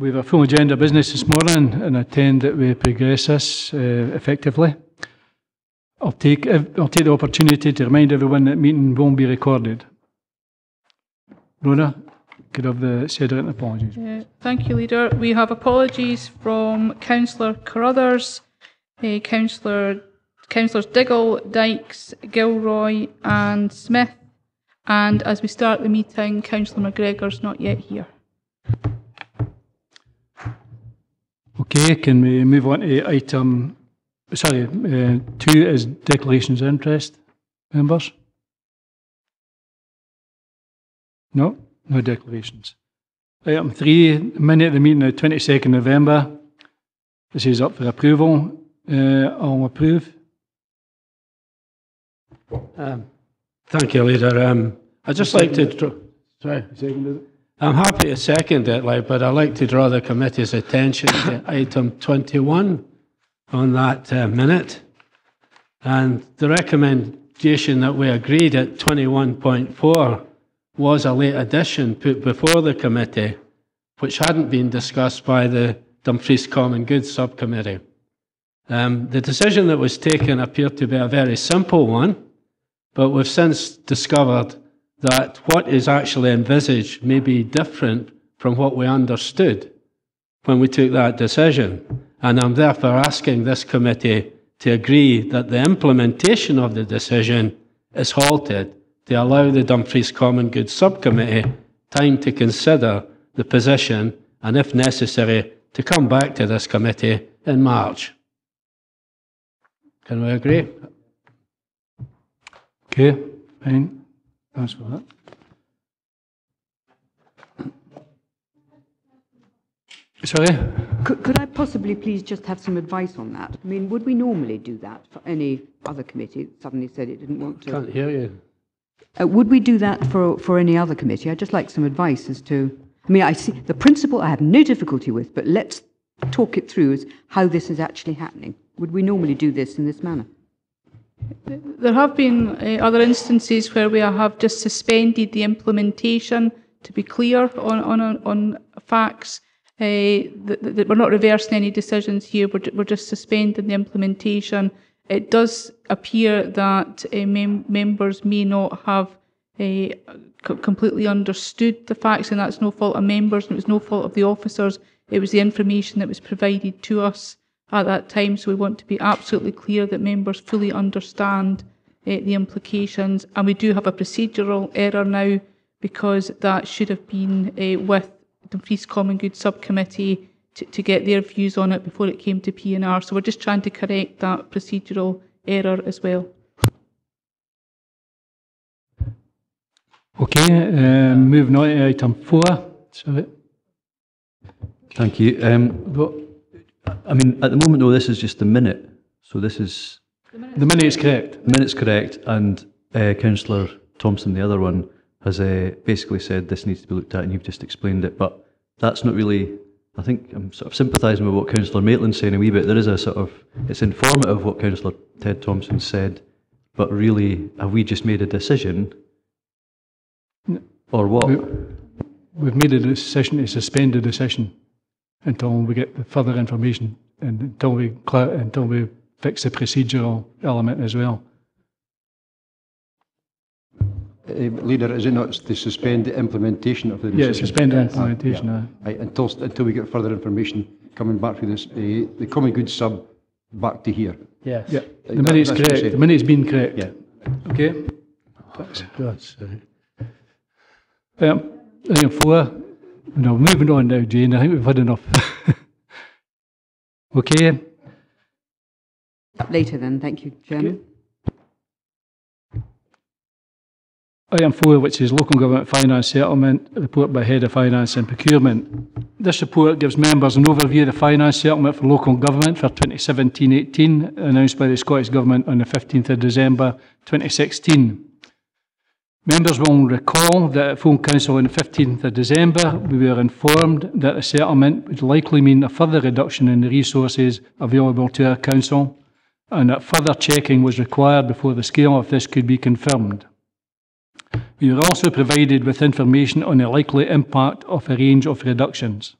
We have a full agenda of business this morning and I intend that we progress this uh, effectively. I'll take, I'll take the opportunity to remind everyone that meeting won't be recorded. Rona, could have the said apologies. Uh, Thank you, Leader. We have apologies from Councillor Carruthers, uh, Councillor Councillors Diggle, Dykes, Gilroy, and Smith. And as we start the meeting, Councillor McGregor's not yet here. Okay, can we move on to item, sorry, uh, two is declarations of interest, members? No, no declarations. Item three, minute of the meeting of 22nd November. This is up for approval. Uh, I'll approve. Um, Thank you, Leader. Um, I'd just like to, sorry, I'm happy to second it, like, but I'd like to draw the committee's attention to item 21 on that uh, minute. And the recommendation that we agreed at 21.4 was a late addition put before the committee, which hadn't been discussed by the Dumfries Common Goods Subcommittee. Um, the decision that was taken appeared to be a very simple one, but we've since discovered that what is actually envisaged may be different from what we understood when we took that decision. And I'm therefore asking this committee to agree that the implementation of the decision is halted to allow the Dumfries Common Good Subcommittee time to consider the position and, if necessary, to come back to this committee in March. Can we agree? Okay, fine. Thanks for that. Sorry? Could, could I possibly please just have some advice on that? I mean, would we normally do that for any other committee that suddenly said it didn't want to? Can't hear you. Uh, would we do that for, for any other committee? I'd just like some advice as to. I mean, I see the principle I have no difficulty with, but let's talk it through as how this is actually happening. Would we normally do this in this manner? There have been uh, other instances where we have just suspended the implementation to be clear on, on, on facts. Uh, that, that we're not reversing any decisions here, we're, we're just suspending the implementation. It does appear that uh, mem- members may not have uh, completely understood the facts, and that's no fault of members, and it was no fault of the officers. It was the information that was provided to us at that time, so we want to be absolutely clear that members fully understand uh, the implications. And we do have a procedural error now because that should have been uh, with Dumfries Common Good Subcommittee to, to get their views on it before it came to PNR. So we're just trying to correct that procedural error as well. Okay, uh, moving on to item four. Sorry. Thank you. Um, but, I mean, at the moment, though, this is just a minute. So this is, The minute is correct. the minute's correct, and uh, Councillor Thompson, the other one, has uh, basically said this needs to be looked at, and you've just explained it. But that's not really, I think I'm sort of sympathising with what Councillor Maitland's saying a wee bit. There is a sort of, it's informative what Councillor Ted Thompson said, but really, have we just made a decision? Or what? We- We've made a decision to suspend the decision until we get the further information and until we, until we fix the procedural element as well. Uh, Leader, is it not to suspend the implementation of the Yeah, suspend the Uh, implementation, yeah. aye. Right, until, until we get further information coming back through this, uh, the common good sub back to here. Yes. Yeah, That- the minute's that's correct. The minute's been correct. Yeah. Okay? God's sake. Um, item four, no, moving on now, Jane, I think we've had enough. Okay, Up later then, thank you, Chairman. item four, which is local government finance settlement, report by Head of Finance and Procurement. This report gives members an overview of the finance settlement for local government for 2017-18, announced by the Scottish Government on the 15th of December 2016. Members will recall that at full council on the 15th of December, we were informed that the settlement would likely mean a further reduction in the resources available to our council, and that further checking was required before the scale of this could be confirmed. We were also provided with information on the likely impact of a range of reductions.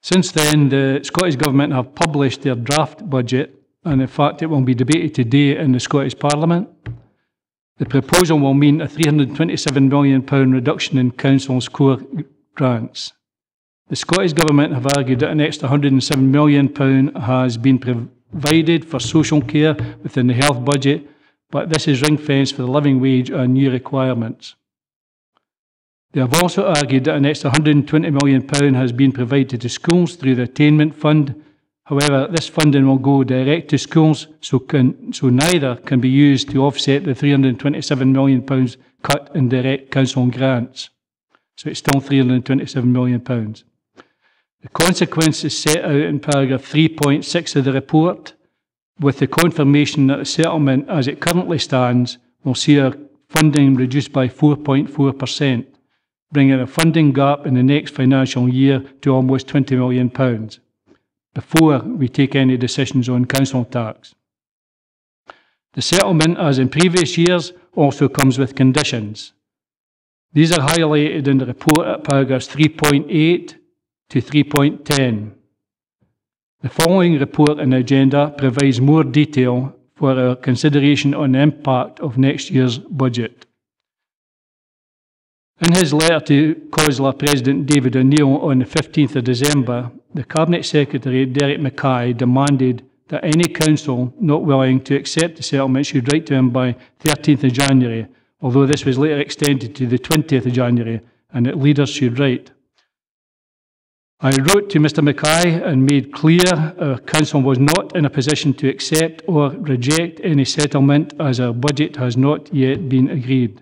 Since then, the Scottish Government have published their draft budget, and in fact, it will be debated today in the Scottish Parliament. The proposal will mean a £327 million reduction in Council's core grants. The Scottish Government have argued that an extra £107 million has been provided for social care within the health budget, but this is ring fenced for the living wage and new requirements. They have also argued that an extra £120 million has been provided to schools through the Attainment Fund. However, this funding will go direct to schools, so, can, so neither can be used to offset the £327 million cut in direct council grants. So it's still £327 million. The consequence is set out in paragraph 3.6 of the report, with the confirmation that the settlement as it currently stands will see our funding reduced by 4.4%, bringing a funding gap in the next financial year to almost £20 million, before we take any decisions on council tax. The settlement, as in previous years, also comes with conditions. These are highlighted in the report at paragraphs 3.8 to 3.10. The following report and agenda provides more detail for our consideration on the impact of next year's budget. In his letter to COSLA President David O'Neill on the 15th of December, the Cabinet Secretary Derek Mackay demanded that any council not willing to accept the settlement should write to him by 13th of January, although this was later extended to the 20th of January, and that leaders should write. I wrote to Mr Mackay and made clear our council was not in a position to accept or reject any settlement as our budget has not yet been agreed.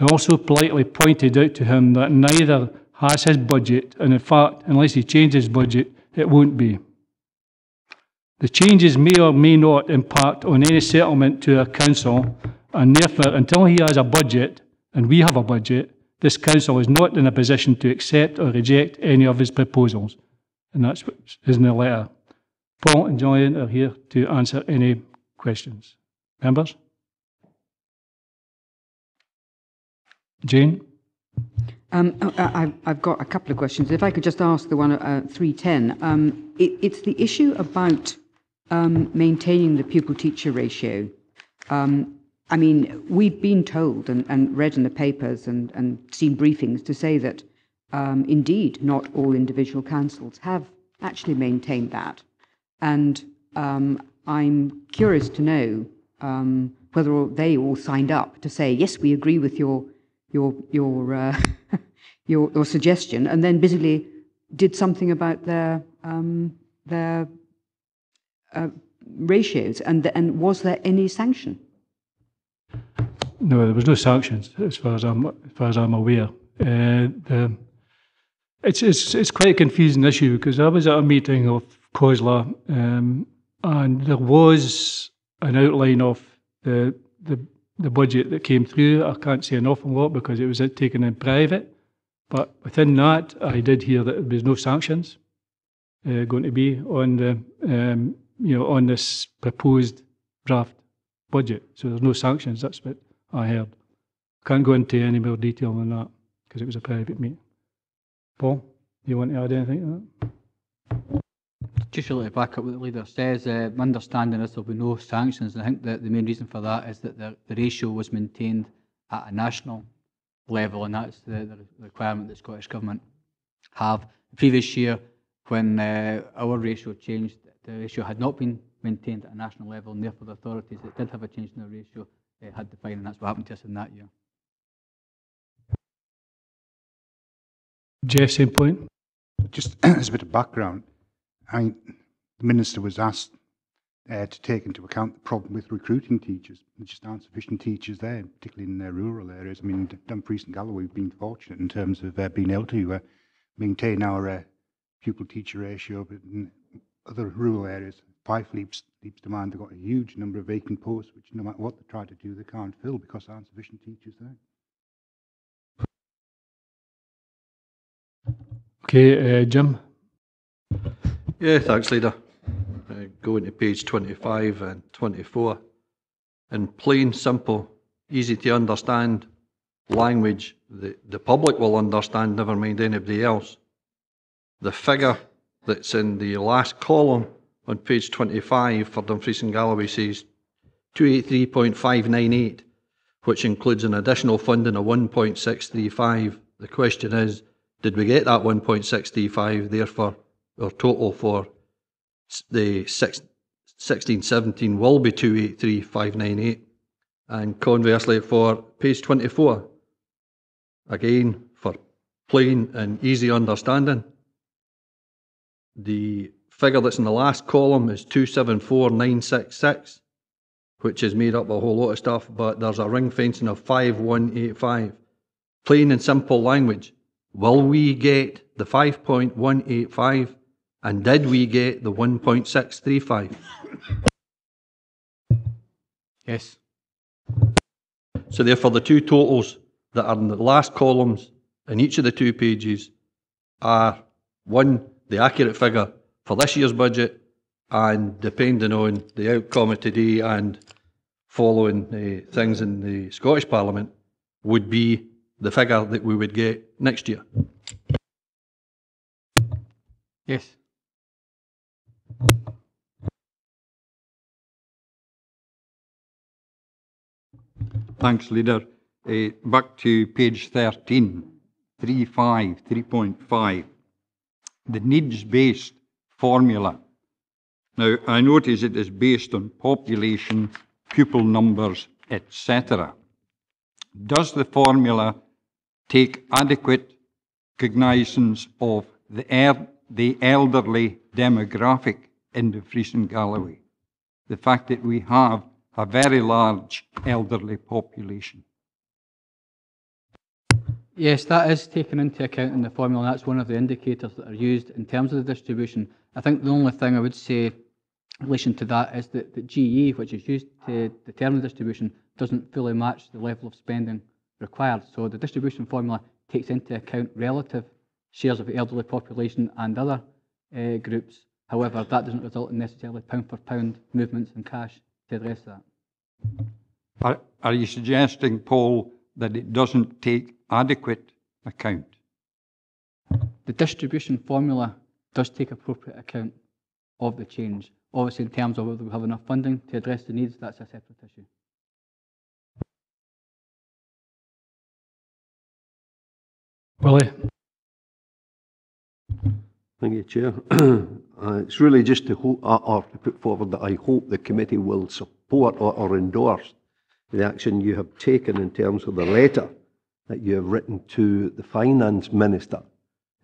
I also politely pointed out to him that neither has his budget, and in fact, unless he changes budget, it won't be. The changes may or may not impact on any settlement to our council, and therefore, until he has a budget, and we have a budget, this council is not in a position to accept or reject any of his proposals. And that's what is in the letter. Paul and Julian are here to answer any questions. Members? Jane? Um, I, I- I've got a couple of questions. If I could just ask the one at uh, 310. Um, it, it's the issue about um, maintaining the pupil-teacher ratio. Um, I mean, we've been told and, and read in the papers and, and seen briefings to say that um, indeed not all individual councils have actually maintained that. And um, I'm curious to know whether they all signed up to say, yes, we agree with your, your, your, uh, your, your suggestion, and then busily did something about their, um, their uh, ratios. And, and was there any sanction? No, there was no sanctions as far as I'm as far as I'm aware. Uh, it's it's it's quite a confusing issue because I was at a meeting of COSLA um, and there was an outline of the the the budget that came through. I can't say an awful lot because it was taken in private, but within that, I did hear that there was no sanctions uh, going to be on the um, you know on this proposed draft budget. So there's no sanctions. That's what I heard. Can't go into any more detail than that because it was a private meeting. Paul, you want to add anything to that? Just really to back up what the leader says, uh, my understanding is there'll be no sanctions, and I think that the main reason for that is that the, the ratio was maintained at a national level, and that's the, the requirement that Scottish Government have. The previous year, when uh, our ratio changed, the ratio had not been maintained at a national level, and therefore the authorities that did have a change in the ratio uh, had to fine, and that's what happened to us in that year. Jeff, same point. Just as a bit of background, I, the minister was asked uh, to take into account the problem with recruiting teachers. There just aren't sufficient teachers there, particularly in their rural areas. I mean, Dumfries and Galloway have been fortunate in terms of uh, being able to uh, maintain our uh, pupil-teacher ratio, but in other rural areas, Five Leaps, Leaps Demand, they've got a huge number of vacant posts, which no matter what they try to do, they can't fill because there aren't sufficient teachers there. Okay, uh, Jim. Yeah, thanks, Leader. Uh, going to page 25 and 24. In plain, simple, easy to understand language the, the public will understand, never mind anybody else. The figure that's in the last column on page 25 for Dumfries and Galloway says 283.598, which includes an additional funding of 1.635. The question is, did we get that 1.635, therefore our total for the six, 1617 will be 283,598. And conversely, for page 24, again, for plain and easy understanding, the figure that's in the last column is 274966, which is made up of a whole lot of stuff, but there's a ring fencing of 5185. Plain and simple language. Will we get the 5.185 and did we get the 1.635? Yes. So therefore, the two totals that are in the last columns in each of the two pages are, one, the accurate figure for this year's budget, and depending on the outcome of today and following uh, things in the Scottish Parliament, would be the figure that we would get next year. Yes. Thanks, Leader. Uh, back to page 13, 3.5, 3.5, the needs-based formula. Now, I notice it is based on population, pupil numbers, etc. Does the formula take adequate cognizance of the, er- the elderly demographic in the Dumfries and Galloway? The fact that we have a very large elderly population. Yes, that is taken into account in the formula, and that's one of the indicators that are used in terms of the distribution. I think the only thing I would say in relation to that is that the GE, which is used to determine the distribution, doesn't fully match the level of spending required. So the distribution formula takes into account relative shares of the elderly population and other uh, groups. However, that doesn't result in necessarily pound for pound movements in cash to address that. Are, are you suggesting, Paul, that it doesn't take adequate account? The distribution formula does take appropriate account of the change. Obviously, in terms of whether we have enough funding to address the needs, that's a separate issue. Willie? Thank you, Chair. Uh, It's really just to hope, or- or to put forward that I hope the committee will support or- or endorse the action you have taken in terms of the letter that you have written to the Finance Minister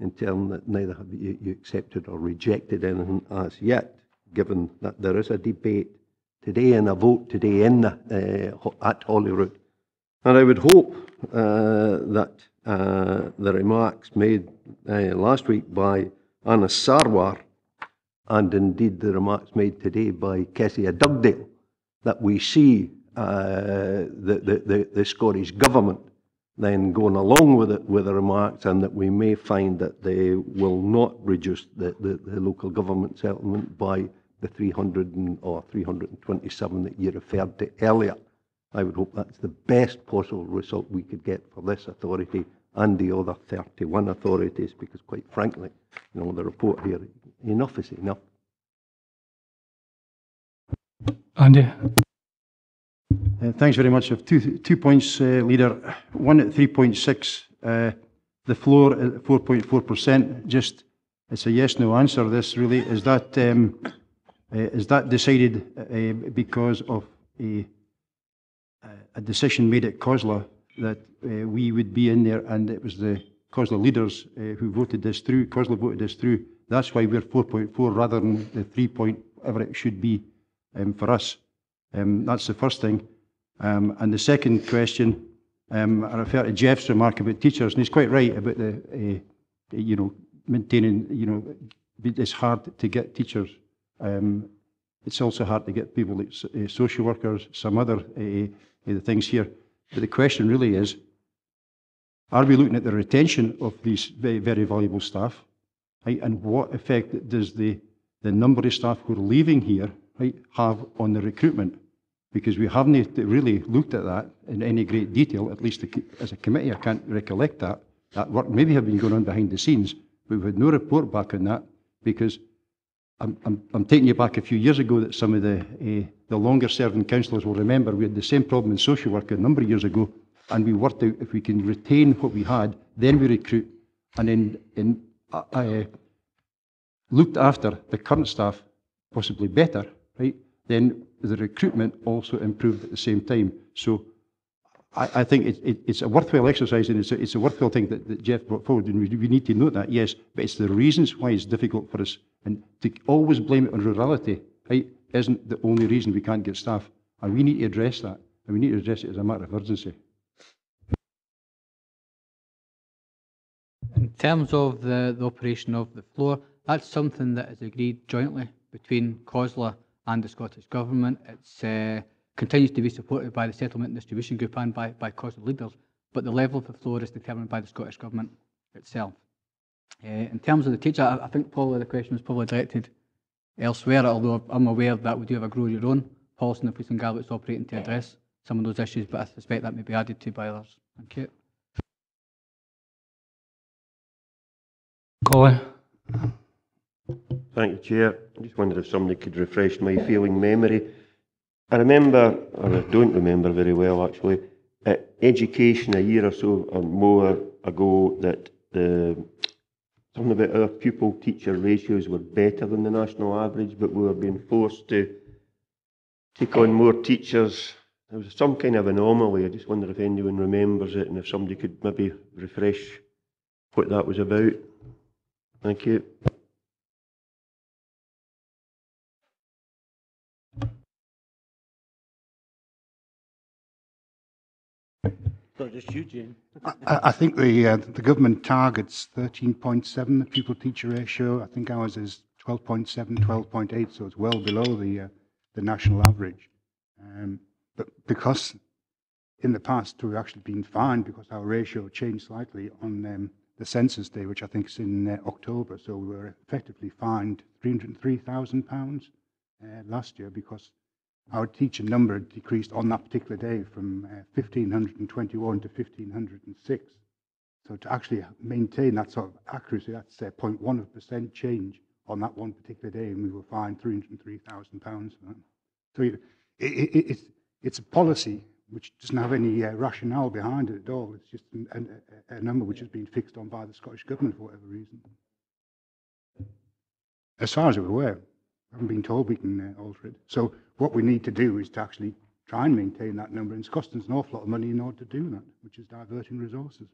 in terms that neither have you you accepted or rejected anything as yet, given that there is a debate today and a vote today in, the, uh, at Holyrood. And I would hope uh, that uh, the remarks made uh, last week by Anas Sarwar and indeed the remarks made today by Kezia Dugdale, that we see uh, the, the, the, the Scottish Government then going along with it with the remarks and that we may find that they will not reduce the, the, the local government settlement by the 300 and, or 327 that you referred to earlier. I would hope that's the best possible result we could get for this authority and the other 31 authorities, because quite frankly, you know, the report here, enough is enough. Andy? Uh, Thanks very much. I've two, two points, uh, Leader. One at 3.6, uh, the floor at 4.4%. Just, it's a yes/no answer, this really. Is that, um, uh, is that decided uh, because of a, a decision made at COSLA that uh, we would be in there and it was the COSLA leaders uh, who voted this through, COSLA voted this through. That's why we're 4.4 rather than the 3 point, whatever it should be um, for us. Um, that's the first thing. Um, and the second question, um, I refer to Jeff's remark about teachers, and he's quite right about the, uh, you know, maintaining, you know, it's hard to get teachers. Um, it's also hard to get people like uh, social workers, some other uh, uh, things here. But the question really is, are we looking at the retention of these very, very valuable staff? Right? And what effect does the, the number of staff who are leaving here right, have on the recruitment? Because we haven't really looked at that in any great detail, at least as a committee, I can't recollect that. That work maybe have been going on behind the scenes, but we've had no report back on that. because I'm, I'm, I'm taking you back a few years ago that some of the, uh, the longer serving councillors will remember we had the same problem in social work a number of years ago, and we worked out if we can retain what we had, then we recruit, and then in, uh, uh, looked after the current staff possibly better, right? Then the recruitment also improved at the same time. So I, I think it, it, it's a worthwhile exercise and it's a, it's a worthwhile thing that, that Jeff brought forward, and we, we need to note that, yes, but it's the reasons why it's difficult for us. And to always blame it on rurality right, isn't the only reason we can't get staff. And we need to address that, and we need to address it as a matter of urgency. In terms of the, the operation of the floor, that's something that is agreed jointly between COSLA and the Scottish Government. It uh, continues to be supported by the Settlement and Distribution Group and by, by COSLA leaders, but the level of the floor is determined by the Scottish Government itself. Uh, in terms of the teacher, I, I think probably the question was probably directed elsewhere, although I'm aware that we do have a grow your own policy in the police and guard that's operating to address some of those issues, but I suspect that may be added to by others. Thank you. Colin? Thank you, Chair. I just wondered if somebody could refresh my failing memory. I remember, or I don't remember very well actually, at education a year or so or more ago that the something about our pupil teacher ratios were better than the national average, but we were being forced to take on more teachers. There was some kind of anomaly. I just wonder if anyone remembers it and if somebody could maybe refresh what that was about. Thank you. Just you. I, I think the uh, the government targets 13.7, the pupil teacher ratio. I think ours is 12.7, 12.8, so it's well below the uh, the national average. Um, but because in the past we've actually been fined because our ratio changed slightly on um, the census day, which I think is in uh, October. So we were effectively fined 303,000 pounds uh, last year because our teacher number decreased on that particular day from uh, 1,521 to 1,506. So to actually maintain that sort of accuracy, that's uh, 0.1% change on that one particular day, and we were fined 303,000 pounds for that. So it, it, it, it's, it's a policy which doesn't have any uh, rationale behind it at all. It's just a, a, a number which has been fixed on by the Scottish Government for whatever reason. As far as we're aware, we haven't been told we can uh, alter it. So what we need to do is to actually try and maintain that number. And it's costing us an awful lot of money in order to do that, which is diverting resources.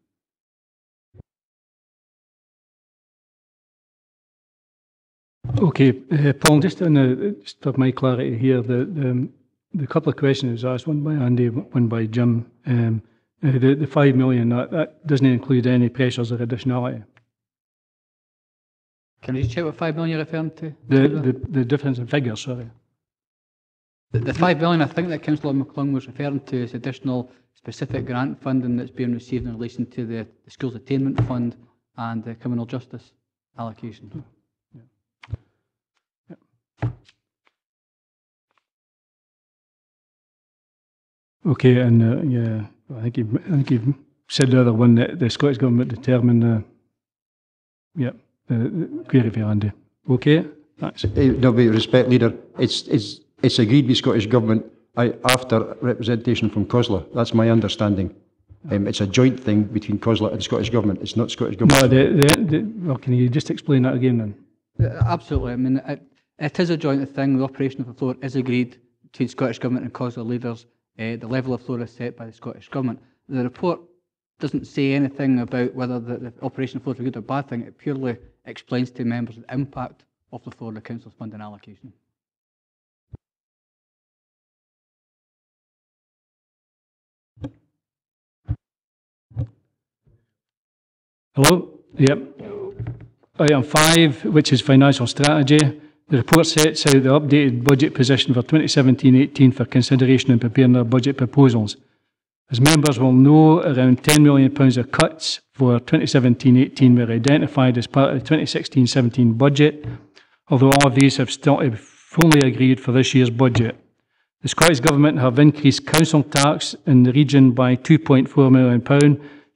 Okay, uh, Paul, just on the, just for my clarity here, the, the, the couple of questions asked, one by Andy, one by Jim. Um, uh, the, the 5 million, that, that doesn't include any pressures or additionality. Can you just check what 5 million you're referring to? The, the, the difference in figures, sorry. The, the 5 million I think that Councillor McClung was referring to is additional specific grant funding that's being received in relation to the, the Schools Attainment Fund and the Criminal Justice allocation. Okay, and uh, yeah, I think you, I think you've said the other one that the Scottish Government determined, uh, yeah, the, the query for Andy. Okay, thanks. Eh, No, with respect, leader, it's, it's, it's agreed with Scottish Government I, after representation from COSLA. That's my understanding. Um, it's a joint thing between COSLA and Scottish Government. It's not Scottish No, Government. the, the, the, well, can you just explain that again then? Uh, Absolutely. I mean, it, it is a joint thing. The operation of the floor is agreed between Scottish Government and COSLA leaders. Uh, the level of floor is set by the Scottish Government. The report doesn't say anything about whether the, the operation of the floor is a good or bad thing. It purely explains to members the impact of the floor on the council's funding allocation. Hello? Yep. Item five, which is financial strategy. The report sets out the updated budget position for 2017-18 for consideration in preparing their budget proposals. As members will know, around £10 million of cuts for 2017-18 were identified as part of the 2016-17 budget, although all of these have still fully agreed for this year's budget. The Scottish Government have increased council tax in the region by £2.4 million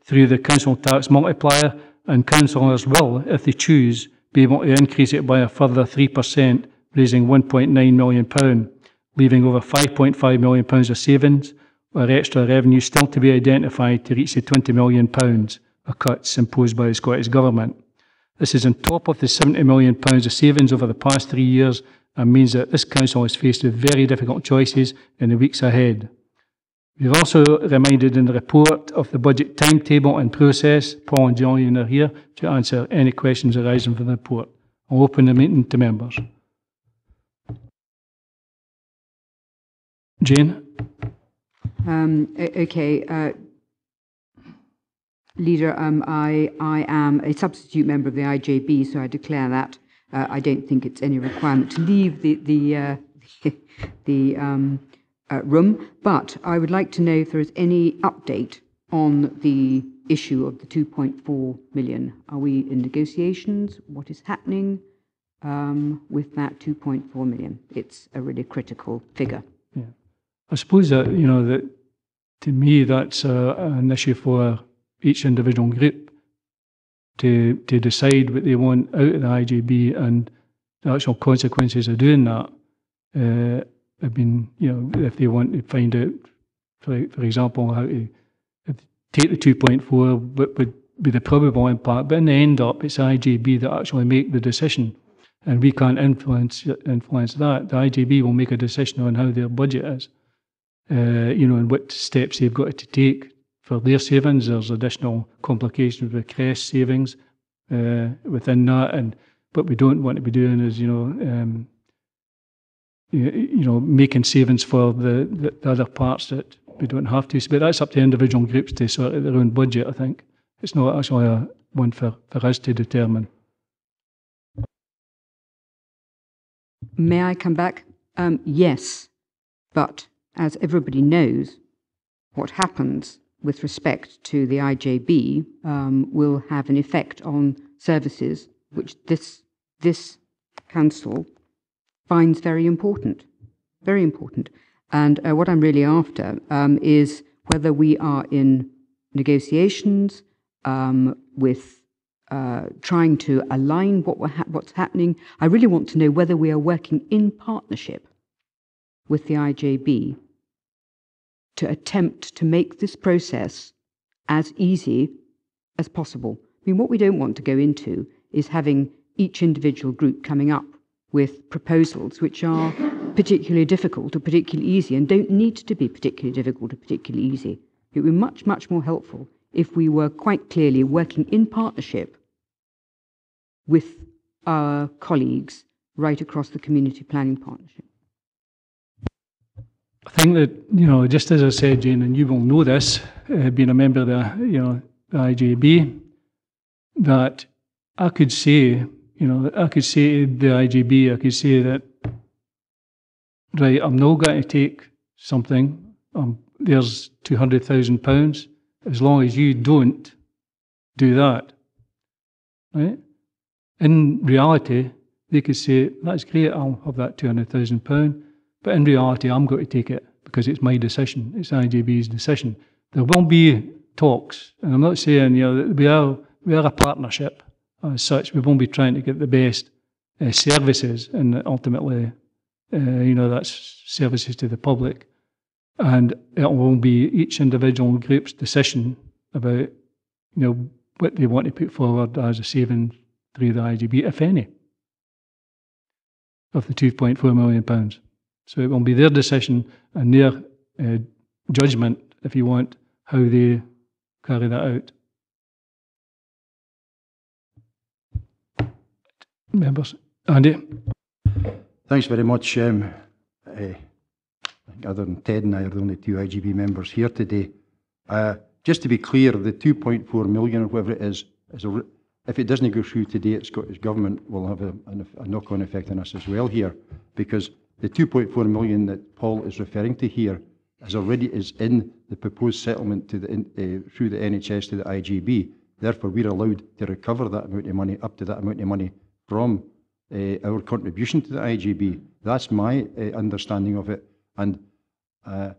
through the council tax multiplier, and councillors will, if they choose, be able to increase it by a further 3%, raising £1.9 million, leaving over £5.5 million of savings or extra revenue still to be identified to reach the £20 million of cuts imposed by the Scottish Government. This is on top of the £70 million of savings over the past three years and means that this council is faced with very difficult choices in the weeks ahead. We've also reminded in the report of the budget timetable and process. Paul and Julian are here to answer any questions arising from the report. I'll open the meeting to members. Jane? Um, okay, uh, Leader, um, I, I am a substitute member of the IJB, so I declare that. Uh, I don't think it's any requirement to leave the, the, uh, the um, uh, room, but I would like to know if there is any update on the issue of the 2.4 million. Are we in negotiations? What is happening um, with that 2.4 million? It's a really critical figure. I suppose that, you know, that to me, that's uh, an issue for each individual group to, to decide what they want out of the IJB and the actual consequences of doing that. Uh, I mean, you know, if they want to find out, for, for example, how to take the 2.4, what would be the probable impact, but in the end up, it's IJB that actually make the decision. And we can't influence influence that. The IJB will make a decision on how their budget is uh, you know, and what steps they've got to take for their savings. There's additional complications with CREST savings uh, within that, and what we don't want to be doing is, you know, um, you, know, making savings for the, the, the other parts that we don't have to. But that's up to individual groups to sort out their own budget. I think it's not actually a one for, for us to determine. May I come back? Um, yes, but as everybody knows, what happens with respect to the IJB um, will have an effect on services which this, this council finds very important. Very important. And uh, what I'm really after um, is whether we are in negotiations um, with uh, trying to align what ha- what's happening. I really want to know whether we are working in partnership with the IJB to attempt to make this process as easy as possible. I mean, what we don't want to go into is having each individual group coming up with proposals which are particularly difficult or particularly easy and don't need to be particularly difficult or particularly easy. It would be much, much more helpful if we were quite clearly working in partnership with our colleagues right across the community planning partnership. I think that, you know, just as I said, Jane, and you will know this, uh, being a member of the, you know, the IJB, that I could say, you know, I could say to the IJB, I could say that, right, I'm not going to take something, um, there's £200,000, as long as you don't do that, right? In reality, they could say, that's great, I'll have that £200,000, but in reality, I'm going to take it because it's my decision. It's IJB's decision. There will be talks, and I'm not saying you know that we are we are a partnership as such. We won't be trying to get the best uh, services, and ultimately, uh, you know, that's services to the public, and it will be each individual group's decision about you know what they want to put forward as a saving through the IJB, if any, of the 2.4 million pounds. So it will be their decision and their uh, judgment, if you want, how they carry that out. Members, Andy. Thanks very much. Um, uh, other than Ted and I are the only two IJB members here today. Uh, just to be clear, the 2.4 million or whatever it is, is a, if it doesn't go through today, Scottish Government will have a, a knock-on effect on us as well here, because the 2.4 million that Paul is referring to here is already is in the proposed settlement to the, in, uh, through the NHS to the IJB. Therefore, we're allowed to recover that amount of money, up to that amount of money, from uh, our contribution to the IJB. That's my uh, understanding of it. And uh,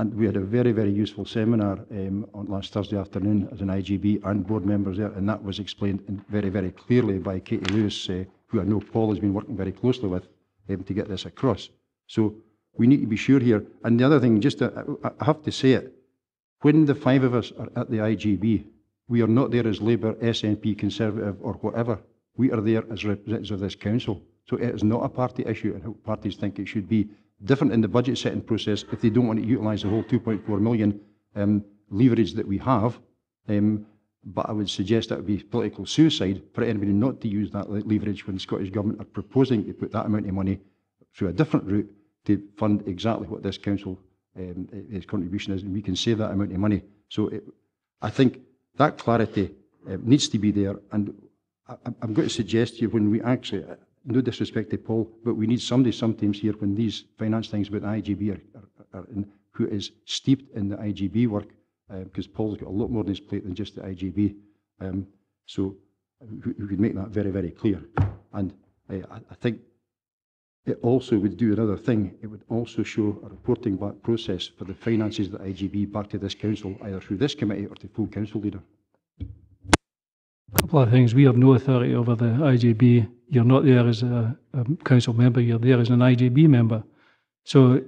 And we had a very, very useful seminar um, on last Thursday afternoon as an IJB and board members there, and that was explained in very, very clearly by Katie Lewis, uh, who I know Paul has been working very closely with um, to get this across. So we need to be sure here. And the other thing, just to, I have to say it, when the five of us are at the IJB, we are not there as Labour, SNP, Conservative, or whatever. We are there as representatives of this council. So it is not a party issue and parties think it should be. Different in the budget setting process if they don't want to utilise the whole 2.4 million um, leverage that we have. Um, but I would suggest that would be political suicide for anybody not to use that leverage when the Scottish Government are proposing to put that amount of money through a different route to fund exactly what this council um, its contribution is, and we can save that amount of money. So it, I think that clarity uh, needs to be there, and I'm going to suggest to you when we actually, uh, no disrespect to Paul, but we need somebody sometimes here when these finance things about the IJB are, are, are in, who is steeped in the IJB work, because uh, Paul's got a lot more on his plate than just the IJB. Um, so who could make that very, very clear. And I, I think it also would do another thing. It would also show a reporting back process for the finances of the IJB back to this council, either through this committee or to full council leader. A couple of things. We have no authority over the IJB. You're not there as a, a council member. You're there as an IJB member. So,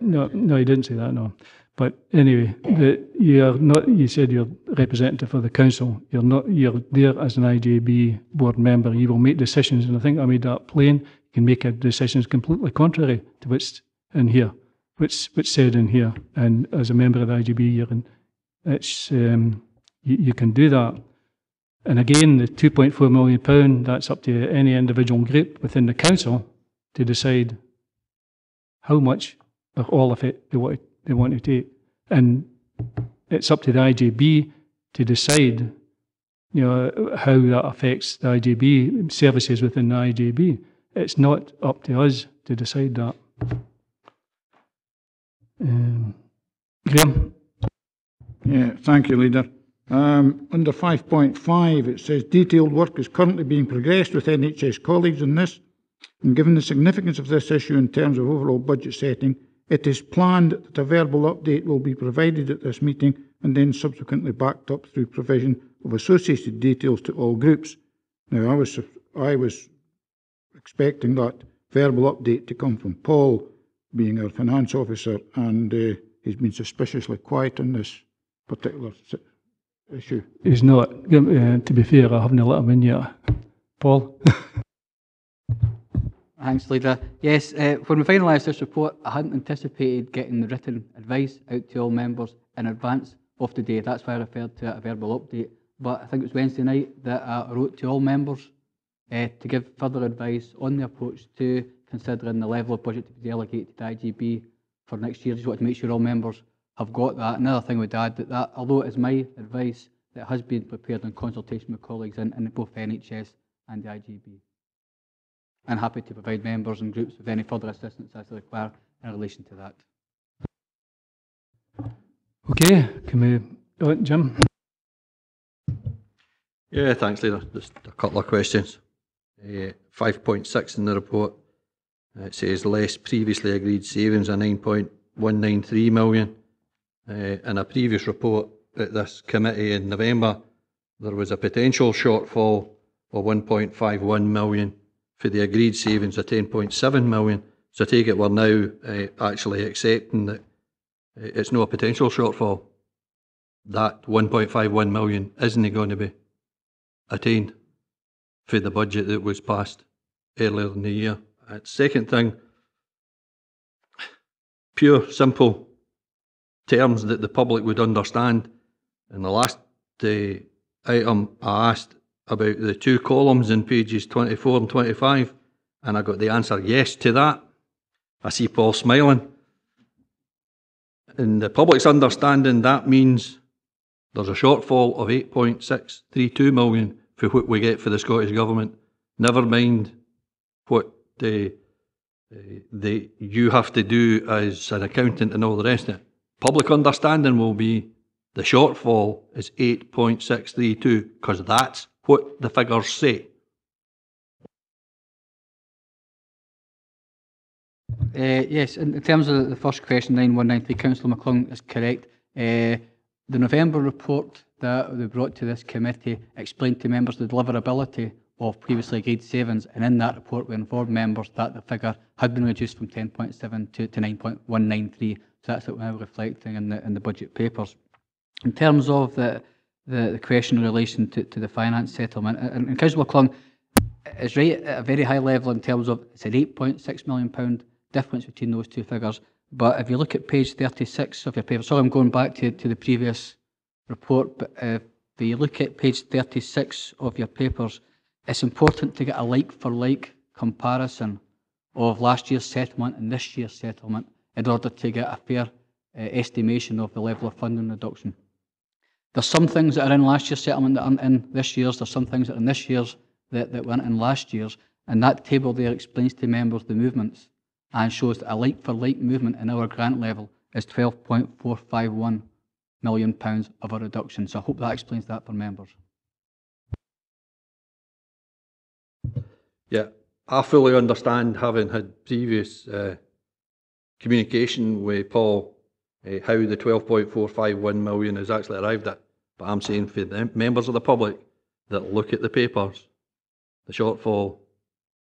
no, no, you didn't say that. No, but anyway, the, you're not. You said you're representative for the council. You're not. You're there as an IJB board member. You will make decisions, and I think I made that plain You can make a decisions completely contrary to what's in here, what's, what's said in here. And as a member of the IJB, you're in, it's, um, you, you can do that. And again, the 2.4 million pound, that's up to any individual group within the council to decide how much of all of it they want, they want to take. And it's up to the IJB to decide, you know, how that affects the IJB services within the IJB. It's not up to us to decide that. Um, Graham? Yeah, thank you, Leader. Um, under 5.5, it says detailed work is currently being progressed with NHS colleagues on this. And given the significance of this issue in terms of overall budget setting, it is planned that a verbal update will be provided at this meeting and then subsequently backed up through provision of associated details to all groups. Now, I was, I was expecting that verbal update to come from Paul, being our finance officer, and uh, he's been suspiciously quiet on this particular issue. He's not. Uh, to be fair, I haven't let him in yet. Paul? Thanks, Leader. Yes, uh, when we finalised this report, I hadn't anticipated getting the written advice out to all members in advance of today. That's why I referred to a verbal update. But I think it was Wednesday night that I wrote to all members uh, to give further advice on the approach to considering the level of budget to be delegated to the IJB for next year. Just want to make sure all members have got that. Another thing I would add that, that although it is my advice, that has been prepared in consultation with colleagues in, in both NHS and the IJB. I'm happy to provide members and groups with any further assistance as they require in relation to that. Okay, can we, go oh, Jim? Yeah, thanks, Leader. Just a couple of questions. Uh, 5.6 in the report, it says less previously agreed savings of 9.193 million. Uh, in a previous report at this committee in November, there was a potential shortfall of 1.51 million for the agreed savings of 10.7 million. So I take it we're now uh, actually accepting that it's no potential shortfall. That 1.51 million isn't going to be attained for the budget that was passed earlier in the year. Uh, second thing, pure, simple terms that the public would understand. In the last uh, item, I asked about the two columns in pages 24 and 25, and I got the answer yes to that. I see Paul smiling. In the public's understanding, that means there's a shortfall of 8.632 million for what we get for the Scottish Government. Never mind what the, the, you have to do as an accountant and all the rest of it. Public understanding will be the shortfall is 8.632 because that's what the figures say. Uh, yes, in, terms of the first question, 9193, Councillor McClung is correct. Uh, the November report that we brought to this committee explained to members the deliverability of previously agreed savings, and in that report we informed members that the figure had been reduced from 10.7 to, to 9.193. So that's what we're reflecting in the, in the budget papers. In terms of the, the, the question in relation to, to the finance settlement, and, and McClung is right at a very high level in terms of it's an 8.6 million pound difference between those two figures. But if you look at page 36 of your paper, sorry, I'm going back to, to the previous report, but uh, if you look at page 36 of your papers, it's important to get a like for like comparison of last year's settlement and this year's settlement in order to get a fair uh, estimation of the level of funding reduction. There's some things that are in last year's settlement that aren't in this year's, there's some things that are in this year's that, that weren't in last year's, and that table there explains to members the movements and shows that a like for like movement in our grant level is 12.451 million pounds of a reduction. So I hope that explains that for members. Yeah, I fully understand, having had previous uh, communication with Paul, uh, how the 12.451 million is actually arrived at. But I'm saying for the members of the public that look at the papers, the shortfall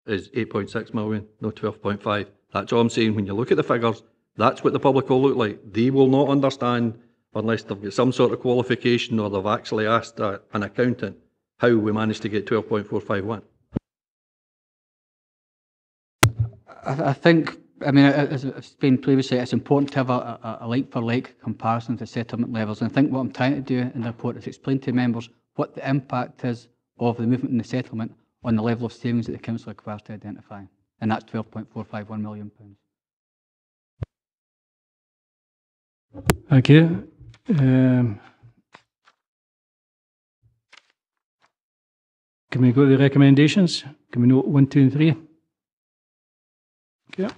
is 8.6 million, no 12.5. That's all I'm saying. When you look at the figures, that's what the public will look like. They will not understand unless they've got some sort of qualification or they've actually asked a, an accountant how we managed to get 12.451. I, I think, I mean, as I've explained previously, it's important to have a, a, a like-for-like comparison to settlement levels. And I think what I'm trying to do in the report is explain to members what the impact is of the movement in the settlement on the level of savings that the council requires to identify. And that's 12.451 million pounds. Thank you. Um, can we go to the recommendations? Can we note one, two, and three? Okay.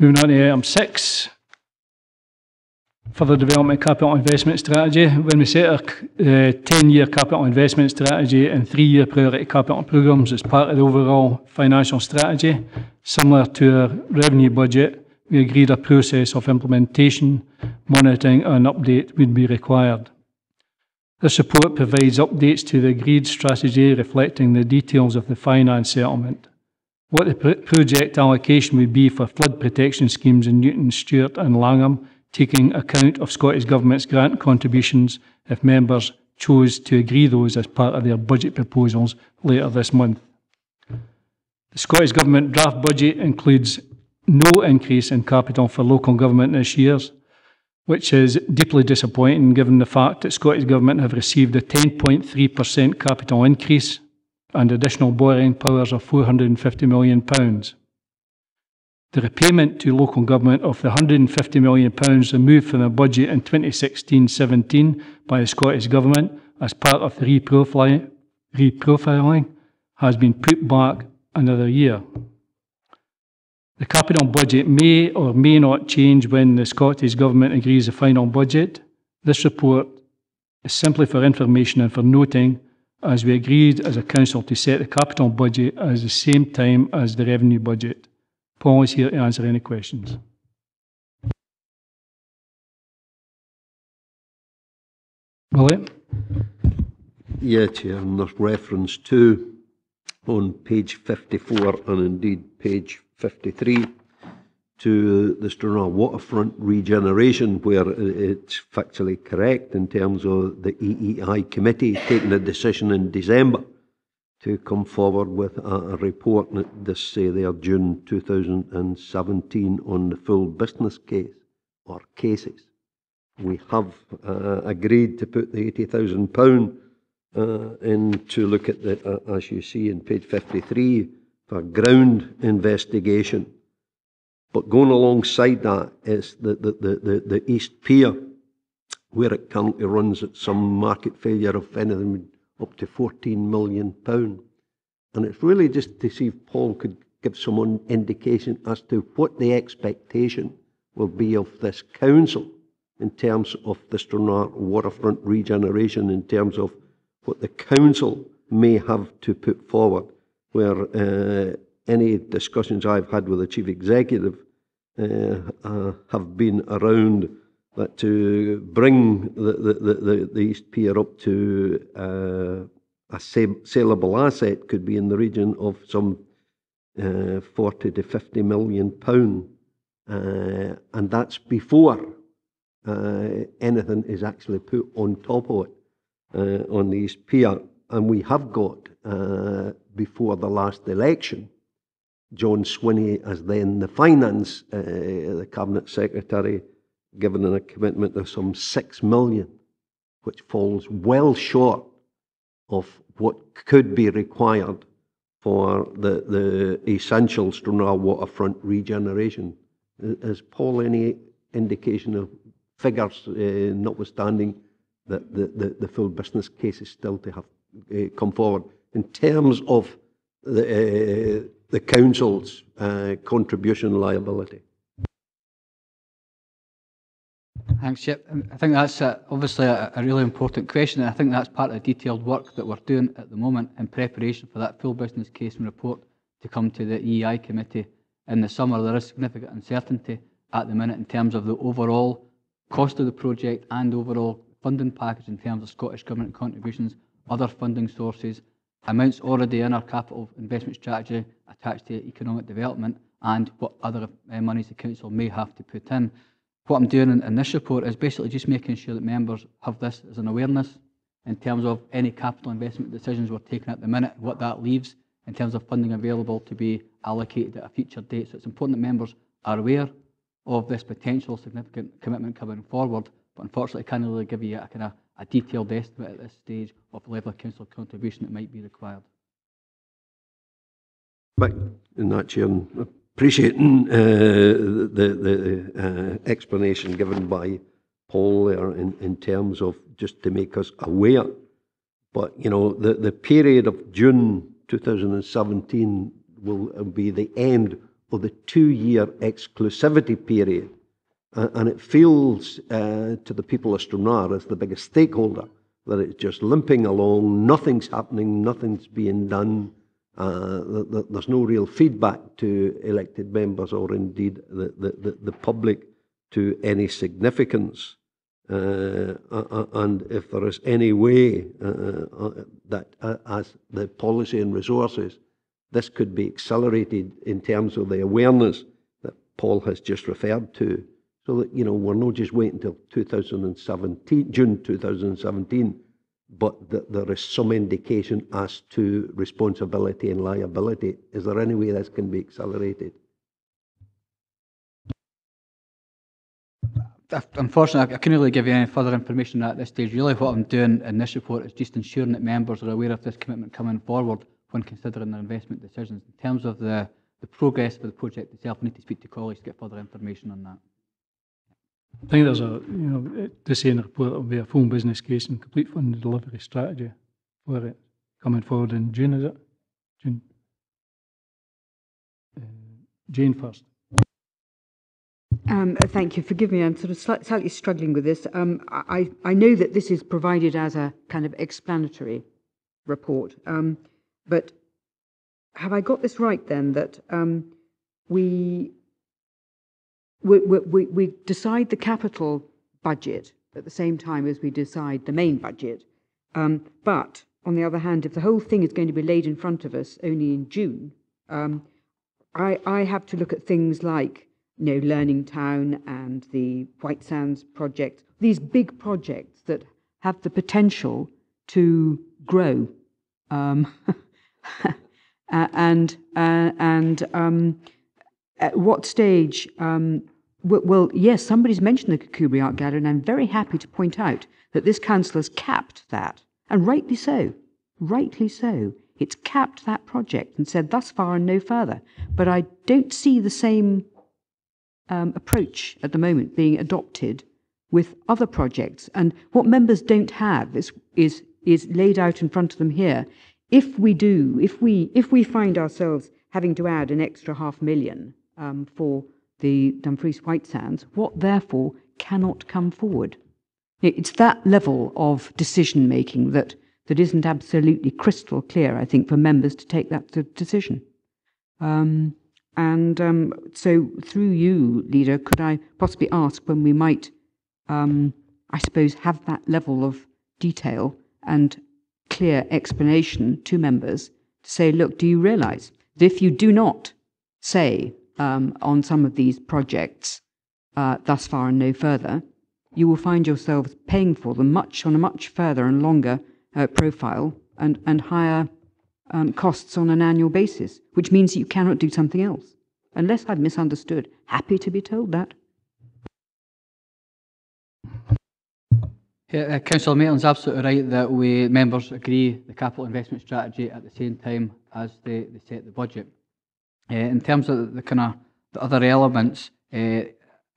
Moving on to item six, further development capital investment strategy. When we set our uh, 10-year capital investment strategy and three-year priority capital programmes as part of the overall financial strategy, similar to our revenue budget, we agreed a process of implementation, monitoring and update would be required. This report provides updates to the agreed strategy reflecting the details of the finance settlement, what the pr project allocation would be for flood protection schemes in Newton, Stewart and Langholm, taking account of Scottish Government's grant contributions if members chose to agree those as part of their budget proposals later this month. The Scottish Government draft budget includes no increase in capital for local government this year, which is deeply disappointing given the fact that Scottish Government have received a 10.3% capital increase and additional borrowing powers of £450 million. The repayment to local government of the £150 million removed from the budget in 2016-17 by the Scottish Government as part of the reprofiling, reprofiling has been put back another year. The capital budget may or may not change when the Scottish Government agrees the final budget. This report is simply for information and for noting as we agreed as a council to set the capital budget at the same time as the revenue budget. Paul is here to answer any questions. Willie? Yeah, Chair, and there's reference to on page 54 and indeed page 53 to the Stranraer waterfront regeneration, where it's factually correct in terms of the EEI committee taking a decision in December to come forward with a, report this say there June 2017 on the full business case or cases. We have uh, agreed to put the eighty thousand pound uh, in to look at the uh, as you see in page 53 for ground investigation. But going alongside that is the, the, the, the, the East Pier, where it currently runs at some market failure of anything up to 14 million pound. And it's really just to see if Paul could give some indication as to what the expectation will be of this council in terms of the Stranraer waterfront regeneration, in terms of what the council may have to put forward, where uh, any discussions I've had with the chief executive uh, uh, have been around that to bring the, the, the, the East Pier up to uh, a saleable asset could be in the region of some uh, 40 to 50 million pound. Uh, and that's before uh, anything is actually put on top of it uh, on the East Pier. And we have got, before the last election, John Swinney as then the finance, uh, the cabinet secretary, given a commitment of some six million, which falls well short of what could be required for the, the essential Stranraer waterfront regeneration. Is Paul any indication of figures, uh, notwithstanding that the, the, the full business case is still to have uh, come forward in terms of the, uh, the council's uh, contribution liability? Thanks, Chip. I think that's uh, obviously a, a, really important question, and I think that's part of the detailed work that we're doing at the moment in preparation for that full business case and report to come to the EEI committee in the summer. There is significant uncertainty at the minute in terms of the overall cost of the project and overall funding package in terms of Scottish Government contributions, other funding sources, amounts already in our capital investment strategy attached to economic development, and what other uh, monies the Council may have to put in what I'm doing in, in this report is basically just making sure that members have this as an awareness in terms of any capital investment decisions we're taking at the minute, what that leaves in terms of funding available to be allocated at a future date. So it's important that members are aware of this potential significant commitment coming forward, but unfortunately I can't really give you a kind of a detailed estimate at this stage of the level of council contribution that might be required. But in that, Chair, appreciating uh, the, the uh, explanation given by Paul there in, in terms of just to make us aware. But, you know, the, the period of June 2017 will be the end of the two-year exclusivity period. And it feels uh, to the people of Stranraer as the biggest stakeholder that it's just limping along, nothing's happening, nothing's being done. Uh, there's no real feedback to elected members or indeed the, the, the public to any significance. Uh, and if there is any way uh, uh that uh, as the policy and resources, this could be accelerated in terms of the awareness that Paul has just referred to, so that you know we're not just waiting until 2017, June 2017 but that there is some indication as to responsibility and liability. Is there any way this can be accelerated? Unfortunately, I can't really give you any further information at this stage. Really, what I'm doing in this report is just ensuring that members are aware of this commitment coming forward when considering their investment decisions. In terms of the, the progress of the project itself, I need to speak to colleagues to get further information on that. I think there's a, you know, to say in the report there'll be a full business case and complete funding delivery strategy for it coming forward in June, is it? June. Uh, Jane first. Um, thank you. Forgive me, I'm sort of slightly struggling with this. Um, I, I know that this is provided as a kind of explanatory report, um, but have I got this right then that um, we we, we, we decide the capital budget at the same time as we decide the main budget. Um, but on the other hand, if the whole thing is going to be laid in front of us only in June, um, I, I have to look at things like you know, Learning Town and the White Sands project, these big projects that have the potential to grow. Um, and uh, and um, at what stage? Um, well, yes, somebody's mentioned the Kirkcudbright Art Gallery, and I'm very happy to point out that this council has capped that, and rightly so. Rightly so. It's capped that project and said thus far and no further. But I don't see the same um, approach at the moment being adopted with other projects. And what members don't have is, is, is laid out in front of them here. If we do, if we, if we find ourselves having to add an extra half million um, for the Dumfries White Sands, what therefore cannot come forward. It's that level of decision making that, that isn't absolutely crystal clear, I think, for members to take that decision. Um, and um, so, through you, leader, could I possibly ask when we might, um, I suppose, have that level of detail and clear explanation to members to say, look, do you realise that if you do not say um, on some of these projects uh, thus far and no further, you will find yourselves paying for them much on a much further and longer uh, profile and, and higher um, costs on an annual basis, which means that you cannot do something else. Unless I've misunderstood. Happy to be told that. Yeah, uh, Councillor Maitland's absolutely right that we members agree the capital investment strategy at the same time as they, they set the budget. Uh, in terms of the kind of the other elements, uh,